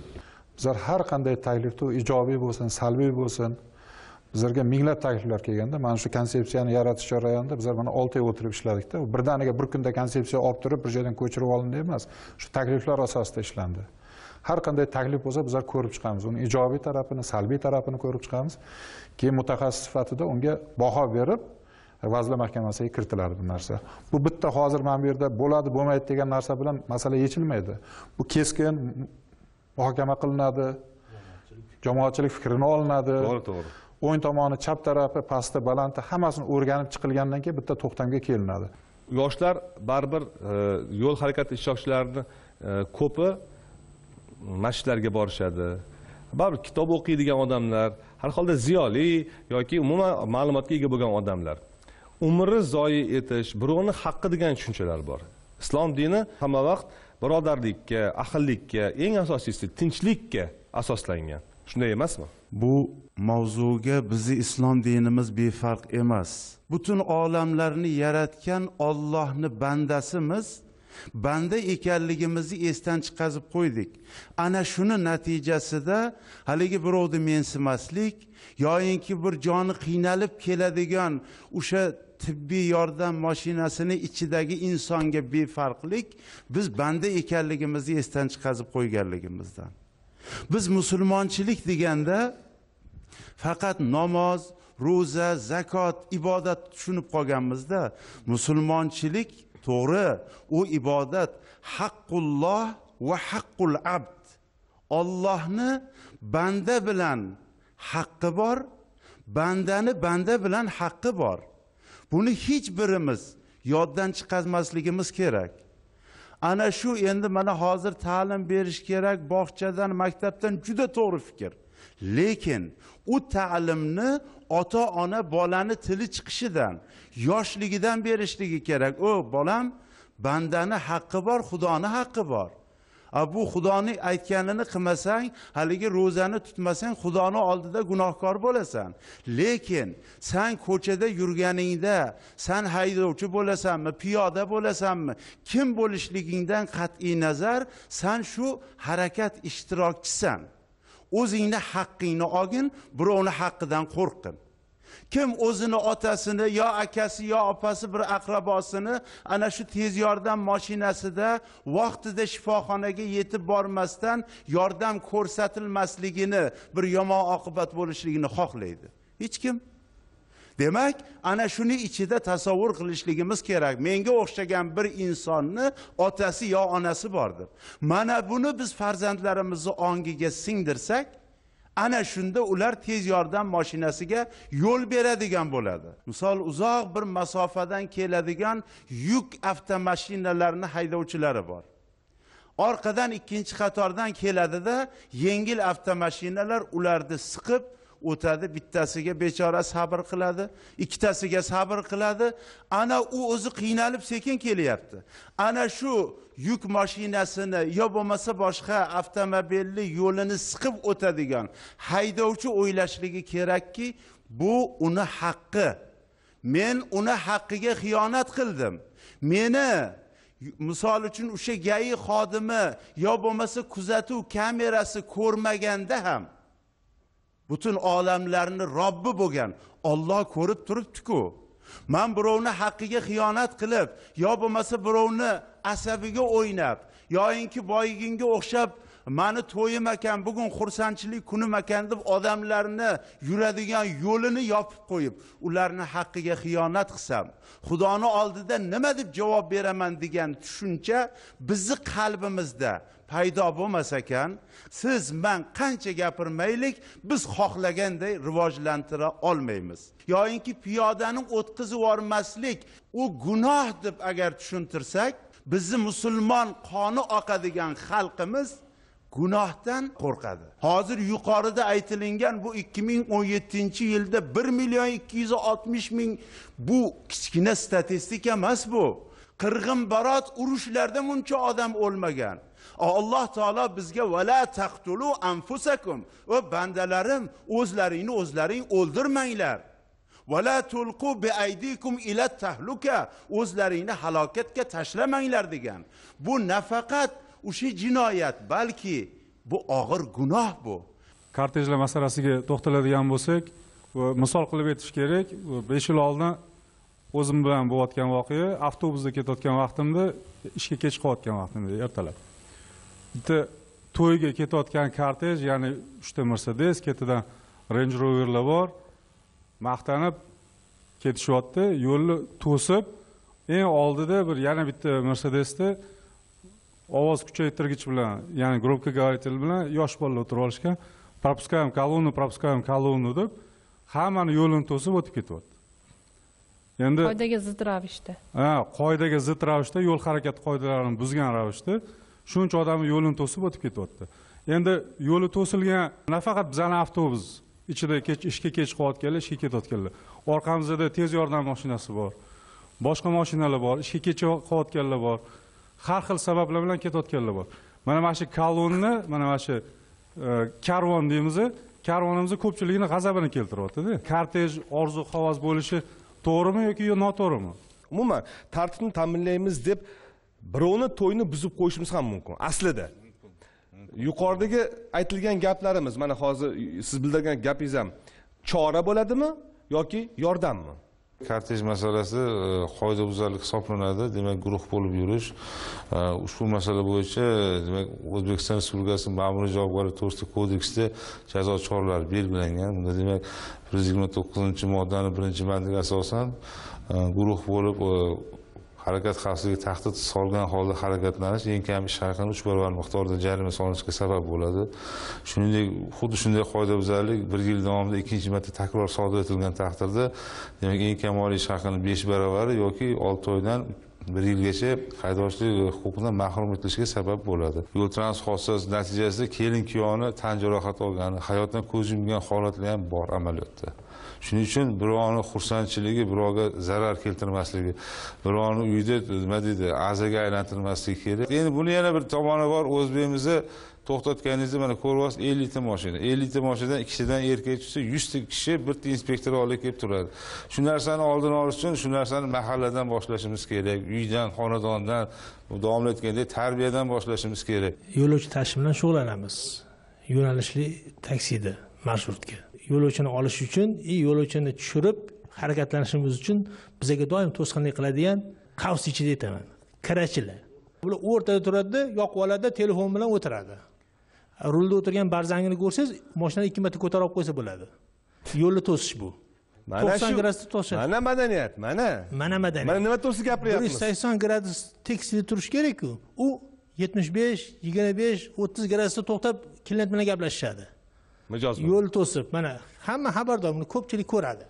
bizlar har qanday taklifni ijobiy bo'lsin salbiy bo'lsin. Bizlarga minglab takliflar kelganda mana shu konsepsiyani yaratish jarayonida bizlar mana olti oy o'tirib ishladikda. U birdaniga bir kunda konsepsiya olib turib bir joydan ko'chirib olindi emas shu takliflar asosida ishlandi. Har qanday taklif bo'lsa bizlar ko'rib chiqamiz uni ijobiy tarafini salbiy tarafini ko'rib chiqamiz. Keyin mutaxassis sifatida unga baho berib vazirlar mahkamasiga kiritiladi bu narsa. Bu bitta hozir mana bu yerda bo'ladi bo'lmaydi degan narsa bilan masala yechilmaydi. Bu keskin muhokama qilinadi. Jamoatchilik. Fikrini olinadi.
To'g'ri to'g'ri.
O'ng tomoni chap tarafi pasti balandi hammasini o'rganib chiqilgandan keyin bitta to'xtamga kelinadi.
Yoshlar baribir e, yo'l harakati ishtirokchilarini e, ko'pi masjidlarga borishadi. Baribir kitob o'qiydigan odamlar har holda ziyoli yoki umuman ma'lumotga ega bo'lgan odamlar. Umri zoyi etish birovni haqqi degan tushunchalar bor. Islom dini hamma vaqt birodarlikka ahillikka eng asosiysi tinchlikka asoslangan. Shunday emasmi?
Bu mavzuga bizni islom dinimiz befarq emas. Butun olamlarni yaratgan Allohni bandasimiz banda ekanligimizni esdan chiqazib qo'ydik. Ana shuni natijasida haligi birovni mensimaslik yoyinki bir joni qiynalib keladigan o'sha tibbiy yordam mashinasini ichidagi insonga befarqlik biz banda ekanligimizni esdan chiqazib qo'yganligimizdan. Biz musulmonchilik deganda faqat namoz ro'za zakot ibodat tushunib qolganmizda. Musulmonchilik to'g'ri u ibodat haqqulloh va haqqul abd. Ollohni banda bilan haqqi bor bandani banda bilan haqqi bor. Buni hech birimiz yoddan chiqarmasligimiz kerak. Ana shu endi mana hozir ta'lim berish kerak bog'chadan maktabdan juda to'g'ri fikr. Lekin u ta'limni ota ona bolani tili chiqishidan yoshligidan berishligi kerak. O bolam bandani haqqi bor xudoni haqqi bor. A bu xudoni aytganini qilmasang haligi ro'zani tutmasang xudoni oldida gunohkor bo'lasan. Lekin san ko'chada yurganingda san haydovchi bo'lasanmi piyoda bo'lasanmi kim bo'lishligingdan qat'iy nazar san shu harakat ishtirokchisan. O'zingni haqqingni olgin birovni haqqidan qo'rqqin kim o'zini otasini yo akasi yo opasi bir aqrabosini ana shu tez yordam mashinasida vaqtida shifoxonaga yetib bormasdan yordam ko'rsatilmasligini bir yomon oqibat bo'lishligini xohlaydi. Hech kim. Demak ana shuni ichida tasavvur qilishligimiz kerak. Menga o'xshagan bir insonni otasi yo onasi bordir. Mana buni biz farzandlarimizni ongiga singdirsak ana shunda ular tez yordam mashinasiga yo'l beradigan bo'ladi. Misol uzoq bir masofadan keladigan yuk avtomashinalarini haydovchilari bor. Orqadan ikkinchi qatordan keladida yengil avtomashinalar ularni siqib o'tadi bittasiga bechora sabr qiladi ikkitasiga sabr qiladi. Ana u o'zi qiynalib sekin kelyapti. Ana shu yuk mashinasini yo bo'lmasa boshqa avtomobilni yo'lini siqib o'tadigan haydovchi o'ylashligi kerakki bu uni haqqi. Men uni haqqiga xiyonat qildim. Meni misol uchun o'sha gai xodimi yo bo'lmasa kuzatuv kamerasi ko'rmaganda ham butun olamlarni robbi bo'lgan Alloh ko'rib turibdi-ku. Man birovni haqqiga xiyonat qilib, yo bo'lmasa birovni asabiga o'ynab, yoyinki boyiginga o'xshab mani to'yim ekan bugun xursandchilik kunim ekan deb odamlarni yuradigan yo'lini yopib qo'yib ularni haqqiga xiyonat qilsam xudoni oldida nima deb javob beraman degan tushuncha bizni qalbimizda paydo bo'lmas ekan siz man qancha gapirmaylik biz xohlaganday rivojlantira olmaymiz. Yoyinki piyodani o'tkazib yubormaslik u gunoh deb agar tushuntirsak bizni musulmon qoni oqadigan xalqimiz gunohdan qo'rqadi. Hozir yuqorida aytilingan bu 2017 yilda 1 million 260 ming bu kichkina statistika emas bu. Qirg'in barot urushlarda muncha odam o'lmagan. Alloh taolo bizga vala taqtulu anfusakum va bandalarim o'zlaringni o'zlaring o'ldirmanglar. Vala tulqu bi aydikum ila tahluka o'zlaringni halokatga tashlamanglar degan. Bu nafaqat o'sha jinoyat balki bu og'ir gunoh bu.
Kortejlar masalasiga to'xtaladigan bo'lsak misol qilib aytish kerak besh yil oldin o'zim bilan bo'layotgan voqea avtobusda ketayotgan vaqtimda ishga kech qolayotgan vaqtimda ertalab. Bitta to'yga ketayotgan kortej ya'ni uchta mercedes ketidan range roverlar bor maqtanib ketishyapti yo'lni to'sib eng oldida bir yana bitta mercedesni ovoz kuchaytirgich bilan ya'ni громкоговоритель bilan yosh bolalar o'tirib olishgan пропускаем колонну пропускаем колонну deb hammani yo'lini to'sib o'tib ketyapti. Endi
qoidaga zid ravishda.
Ha qoidaga zid ravishda yo'l harakati qoidalarini buzgan ravishda shuncha odamni yo'lini to'sib o'tib ketyapti. Endi yo'li to'silgan nafaqat bizani avtobus ichida kech ishga kech qolayotganlar ishga ketayotganlar orqamizda tez yordam mashinasi bor boshqa mashinalar bor ishga kech qolayotganlar bor har xil sabablar bilan ketayotganlar bor. Mana mana shu kolonni mana mana shu e, karvon deymiz karvonimizni ko'pchiligini g'azabini keltiryaptida kortej orzu havas bo'lishi to'g'rimi yoki noto'g'rimi?
Umuman tartibni ta'minlaymiz deb birovni to'yini buzib qo'yishimiz ham mumkin aslida. Yuqoridagi aytilgan gaplarimiz mana hozir siz bildirgan gapingiz ham chora bo'ladimi yoki yordammi?
Kortej masalasi e, qoidabuzarlik hisoblanadi. Demak guruh bo'lib yurish. E, ushbu masala bo'yicha demak o'zbekiston respublikasi ma'muriy javobgarlik to'g'risida kodeksda jazo choralari belgilangan. Bunda demak bir yuz yigirma to'qqizinchi moddani birinchi bandiga asosan e, guruh bo'lib harakat xavfsizligiga tahdid solgan holda harakatlanish eng kam ish haqini uch barobar miqdorda jarima solinishiga sabab bo'ladi. Shuningdek xuddi shunday qoidabuzarlik bir yil davomida ikkinchi marta takror sodir etilgan taqdirda demak eng kam oliy ish haqini besh baravari yoki olti oydan bir yilgacha haydovchilik huquqidan mahrum etilishiga sabab bo'ladi. Yo'l transport hodisasi natijasida kelin kuyovni tan jarohati olgani hayotdan ko'z yumgan holatlar ham bor amaliyotda. Shuning uchun birovni xursandchiligi birovga zarar keltirmasligi birovni uyida nima deydi azaga aylantirmasligi kerak. Endi buni yana bir tomoni bor. O'zbekimizni to'xtatganingizda mana ko'ryapsiz ellikta mashina ellikta mashinadan ikkitadan erkak tushsa yuzta kishi bitta inspektor olib kelib turadi. Shu narsani oldini olish uchun shu narsani mahalladan boshlashimiz kerak. Uydan xonadondan davom aytgandek tarbiyadan boshlashimiz kerak.
Yo'lovchi tashish bilan shug'ullanamiz. Yo'nalishli taksida marshrutka yo'lovchini olish uchun и yo'lovchini tushirib harakatlanishimiz uchun bizga doim to'sqinlik qiladigan xavf ichida aytaman kirachilar bular o'rtada turadida yoqib oladi telefon bilan o'tiradi. Rulda o'tirgan barzangini ko'rsangiz mashinani ikki marta ko'tarib olib qo'ysa bo'ladi. Yo'lni to'sish bu.
Mana shu
gradusda to'sish.
mana madaniyat mana.
Mana madaniyat.
Mana nima to'g'risida
bir yuz
gapiryapmiz
sakson gradus tekisda turishi kerakku. U yetmish besh yigirma besh o'ttiz gradusda to'xtab klient bilan gaplashishadi
mijozmi
yo'l to'sib mana hamma xabardor buni ko'pchilik ko'radi.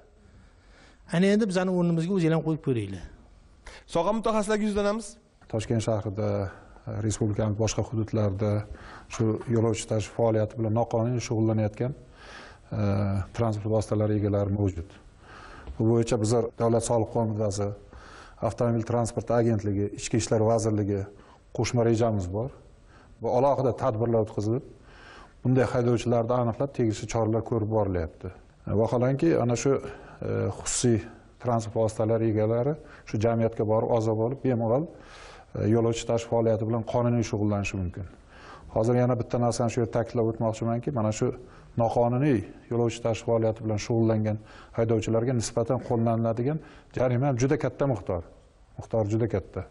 Ana endi bizani o'rnimizga o'zinglar ham qo'yib ko'ringlar
soha mutaxassislariga yuzlanamiz.
Toshkent shahrida respublikamiz boshqa hududlarida shu yo'lovchi tashish faoliyati bilan noqonuniy shug'ullanayotgan e, transport vositalari egalari mavjud. Bu bo'yicha bizlar davlat soliq qo'mitasi avtomobil transporti agentligi ichki ishlar vazirligi qo'shma rejamiz bor. Va alohida tadbirlar o'tkazilib bunday haydovchilarni aniqlab tegishli choralar ko'rib borilyapti. Vaholanki ana shu e, xususiy transport vositalari egalari shu jamiyatga borib a'zo bo'lib bemalol e, yo'lovchi tashish faoliyati bilan qonuniy shug'ullanishi mumkin. Hozir yana bitta narsani shu yerda ta'kidlab o'tmoqchimanki mana shu noqonuniy yo'lovchi tashish faoliyati bilan shug'ullangan haydovchilarga nisbatan qo'llaniladigan jarima ham juda katta miqdor. Miqdori juda katta.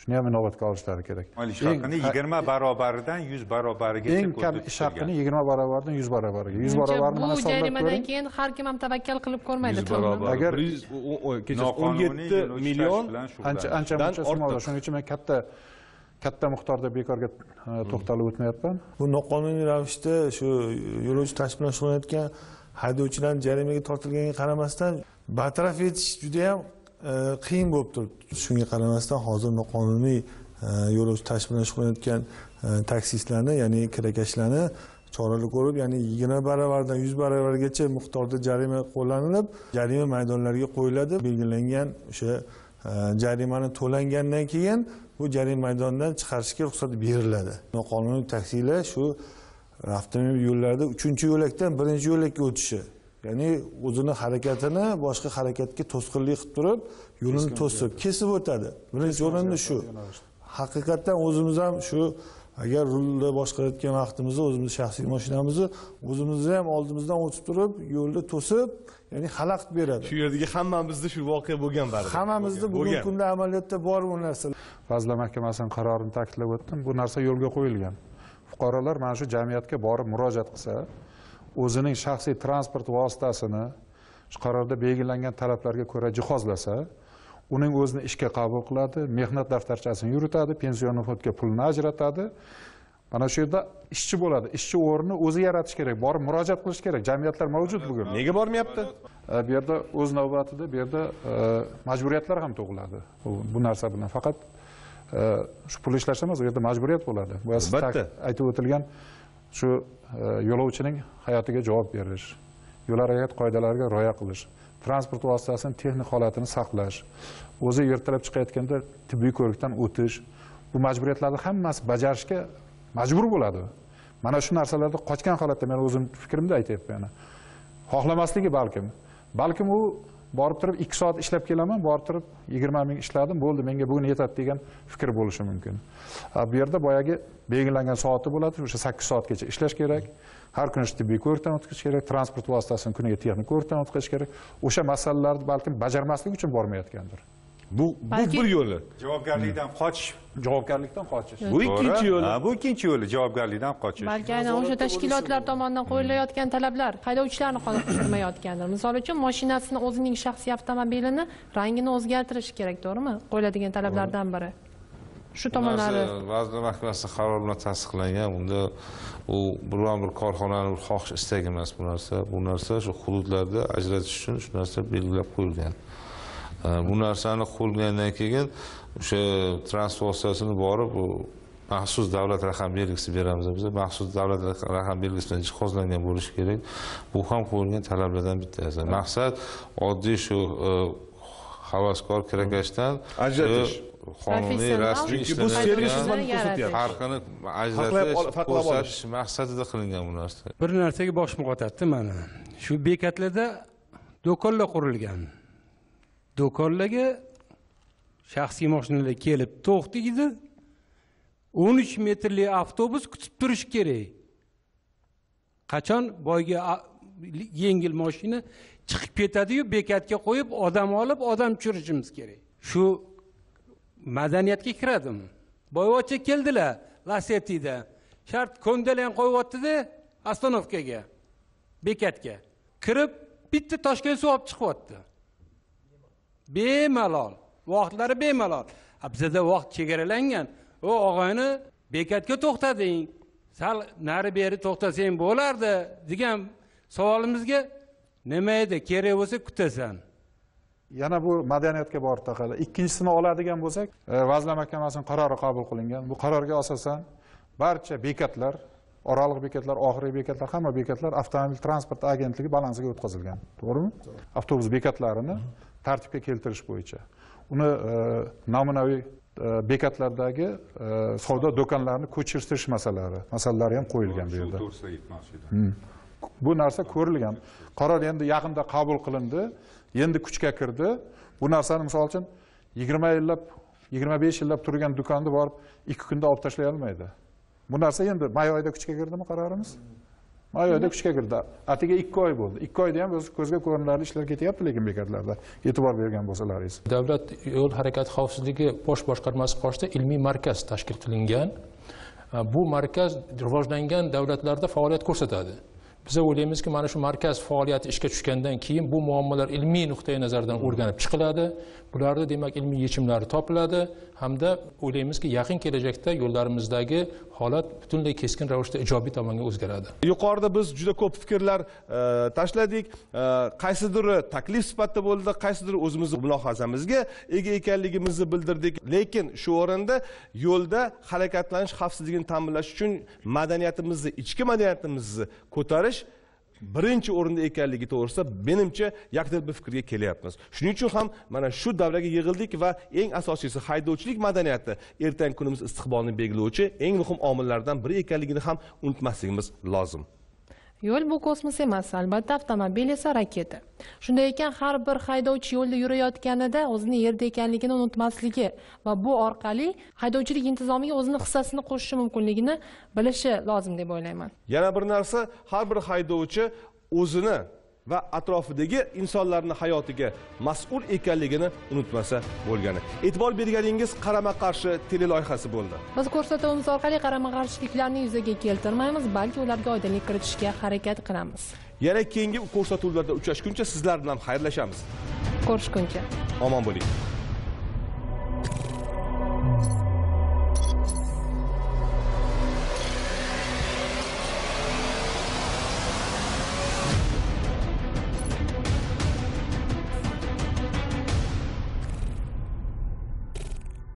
Shuni ham inobatga olishlari kerak.
Ish haqini yigirma barobaridan yuz barobarigacha
eng kam ish haqini yigirma barobardan yuz barobariga. Yuz barobarni mana
bu jarimadan
ko'ring.
keyin har kim ham tavakkal qilib ko'rmaydi. To'g'rimi?
barobar
Agar-
o'n yetti million
ancha ancha muncha summalar shuning uchun men katta katta miqdorda bekorga e, to'xtalib o'tmayapman.
Bu noqonuniy ravishda shu yo'lovchi tashish bilan shug'ullanayotgan haydovchilarni jarimaga tortilganiga qaramasdan bartaraf etish juda yam e, qiyin bo'lib turibdi shunga qaramasdan hozir noqonuniy e, yo'lovchi tashish bilan shug'ullanayotgan e, taksistlarni ya'ni kirakashlarni choralar ko'rib ya'ni yigirma baravardan yuz baravargacha miqdorda jarima qo'llanilib jarima maydonlariga qo'yiladi. Belgilangan o'sha e, jarimani to'langandan keyin bu jarima maydonidan chiqarishga ruxsat beriladi. Noqonuniy taksilar shu avtomobil yo'llarida uchinchi yo'lakdan birinchi yo'lakka o'tishi ya'ni o'zini harakatini boshqa harakatga to'sqinlik qilib turib yo'lini to'sib kesib o'tadi. Birinchi o'rinda shu. haqiqatdan o'zimiz ham shu agar rulni boshqarayotgan vaqtimizda o'zimizni shaxsiy mashinamizni o'zimizni ham oldimizdan o'tib turib yo'lni to'sib ya'ni xalaqit beradi.
Shu yerdagi hammamizda shu voqea bo'lgan baribir
hammamizda bugungi kunda amaliyotda bor bu narsa
vazirlar mahkamasining qarorini ta'kidlab o'tdim bu narsa yo'lga qo'yilgan. Fuqarolar mana shu jamiyatga borib murojaat qilsa o'zining shaxsiy transport vositasini shu qarorda belgilangan talablarga ko'ra jihozlasa uning o'zini ishga qabul qiladi mehnat daftarchasini yuritadi pensioner fondga pulni ajratadi. Mana shu yerda ishchi bo'ladi. Ishchi o'rnini o'zi yaratish kerak borib murojaat qilish kerak. Jamiyatlar mavjud bugun.
Nega bormayapti?
Bu yerda o'z navbatida bu yerda majburiyatlar ham tug'iladi. Bu, narsa bilan faqat shu pul ishlash emas u yerda majburiyat bo'ladi. Bu siz
Albatta.
aytib o'tilgan shu E, yo'lovchining hayotiga javob berish yo'l harakati qoidalariga rioya qilish transport vositasini texnik holatini saqlash o'zi ertalab chiqayotganda tibbiy ko'rikdan o'tish bu majburiyatlarni hammasi bajarishga majbur bo'ladi. Mana shu narsalarda qochgan holatda men o'zim fikrimni aytyapman. Xohlamasligi balkim. Balkim u borib turib ikki soat ishlab kelaman borib turib yigirma ming ishladim bo'ldi menga bugun yetadi degan fikr bo'lishi mumkin. Bu yerda boyagi belgilangan soati bo'ladi o'sha sakkiz soatgacha ishlash kerak har kuni tibbiy ko'rikdan o'tkazish kerak transport vositasini kuniga texnik ko'rikdan o'tkazish kerak. O'sha masalalarni balkim bajarmaslik uchun bormayotgandir.
Bu bu bir yo'li.
Javobgarlikdan qochish.
Javobgarlikdan qochish.
Bu ikkinchi yo'li.
Ha, bu ikkinchi yo'li javobgarlikdan qochish.
Balki aynan o'sha tashkilotlar tomonidan qo'yilayotgan talablar haydovchilarni qoniqtirmayotgandir misol uchun mashinasini o'zining shaxsiy avtomobilini rangini o'zgartirishi kerak to'g'rimi? Qo'yiladigan talablardan biri. Shu tomonlari
vazirlar mahkamasi qarori bilan tasdiqlangan. Unda u biron bir korxonani xohish istagi emas bu narsa. Bu narsa shu hududlarda ajratish uchun shu narsa belgilab qo'yilgan bu narsani qo'yilgandan keyin o'sha transport vositasini borib maxsus davlat raqam belgisi beramiz. Biz maxsus davlat raqam belgisi bilan jihozlangan bo'lishi kerak. Bu ham qo'yilgan talablardan bittasi maqsad oddiy shu e, havaskor kirakashdan
Ajratish.
shu qonuniy rasmiy
Chunki bu servis xizmatini ko'rsatyapti
farqini ajratish ko'rsatish maqsadida qilingan bu narsa.
Bir narsaga boshim qotadi mana. Shu bekatlarda do'konlar qurilgan do'konlarga shaxsiy mashinalar kelib to'xtaydi o'n uch metrli avtobus kutib turishi kerak. Qachon boyga yengil mashina chiqib ketadiyu bekatga qo'yib odam olib odam tushirishimiz kerak. Shu madaniyatga kiradimi boyvachcha keldilar lasetida shart ko'ndalang qo'yyaptida ostanovkaga bekatga. Kirib bitta toshkent suv olib chiqyapti. Bemalol. Vaqtlari bemalol. Bizada vaqt chegaralangan. U og'ayni bekatga to'xtading. Sal nari beri to'xtasang bo'lardi degan savolimizga nima edi? Kerak bo'lsa kutasan.
Yana bu madaniyatga borib taqaladi ikkinchisini oladigan bo'lsak e, vazirlar mahkamasining qarori qabul qilingan. Bu qarorga asosan barcha bekatlar oraliq bekatlar oxirgi bekatlar hamma bekatlar avtomobil transport agentligi balansiga o'tkazilgan. To'g'rimi? Avtobus bekatlarini tartibga keltirish bo'yicha. Uni e, namunaviy e, bekatlardagi e, savdo do'konlarini ko'chirtirish masalalari masalalari ham qo'yilgan bu yerda. Hmm. bu narsa ko'rilgan. Qaror endi yaqinda qabul qilindi endi kuchga kirdi. Bu narsani misol uchun yigirma yillab yigirma besh yillab turgan do'konni borib ikki kunda olib tashlay olmaydi bu narsa endi may oyida kuchga kirdimi qarorimiz? May oyida kuchga kirdi atigi ikki oy bo'ldi. Ikki oyda ham o'zi ko'zga ko'rinarli ishlar ketyapti lekin bekatlarda e'tibor bergan bo'lsalaringiz
davlat yo'l harakati xavfsizligi bosh boshqarmasi qoshida ilmiy markaz tashkil qilingan. Bu markaz rivojlangan davlatlarda faoliyat ko'rsatadi. Biz o'ylaymizki mana shu markaz faoliyati ishga tushgandan keyin bu muammolar ilmiy nuqtai nazardan o'rganib chiqiladi ularni demak ilmiy yechimlari topiladi hamda o'ylaymizki yaqin kelajakda yo'llarimizdagi holat butunlay keskin ravishda ijobiy tomonga o'zgaradi.
Yuqorida biz juda ko'p fikrlar e, tashladik. E, qaysidiri taklif sifatida bo'ldi qaysidir o'zimizni mulohazamizga ega ekanligimizni bildirdik. Lekin shu o'rinda yo'lda harakatlanish xavfsizligini ta'minlash uchun madaniyatimizni ichki madaniyatimizni ko'tarish birinchi o'rinda ekanligi to'g'risida menimcha yakdil bir fikrga kelyapmiz. Shuning uchun ham mana shu davraga yig'ildik va eng asosiysi haydovchilik madaniyati ertangi kunimiz istiqbolini belgilovchi eng muhim omillardan biri ekanligini ham unutmasligimiz lozim.
Yo'l bu kosmos emas albatta avtomobil esa raketa. Shunday ekan har bir haydovchi yo'lda yurayotganida o'zini yerda ekanligini unutmasligi va bu orqali haydovchilik intizomiga o'zini hissasini qo'shishi mumkinligini bilishi lozim deb o'ylayman.
Yana bir narsa har bir haydovchi o'zini va atrofidagi insonlarni hayotiga mas'ul ekanligini unutmasa bo'lgani. E'tibor berganingiz qarama qarshi teleloyihasi bo'ldi.
Biz ko'rsatuvimiz orqali qarama qarshiliklarni yuzaga keltirmaymiz balki ularga oydinlik kiritishga harakat qilamiz.
Yana keyingi ko'rsatuvlarda uchrashguncha sizlar bilan xayrlashamiz.
Ko'rishguncha.
Omon bo'ling.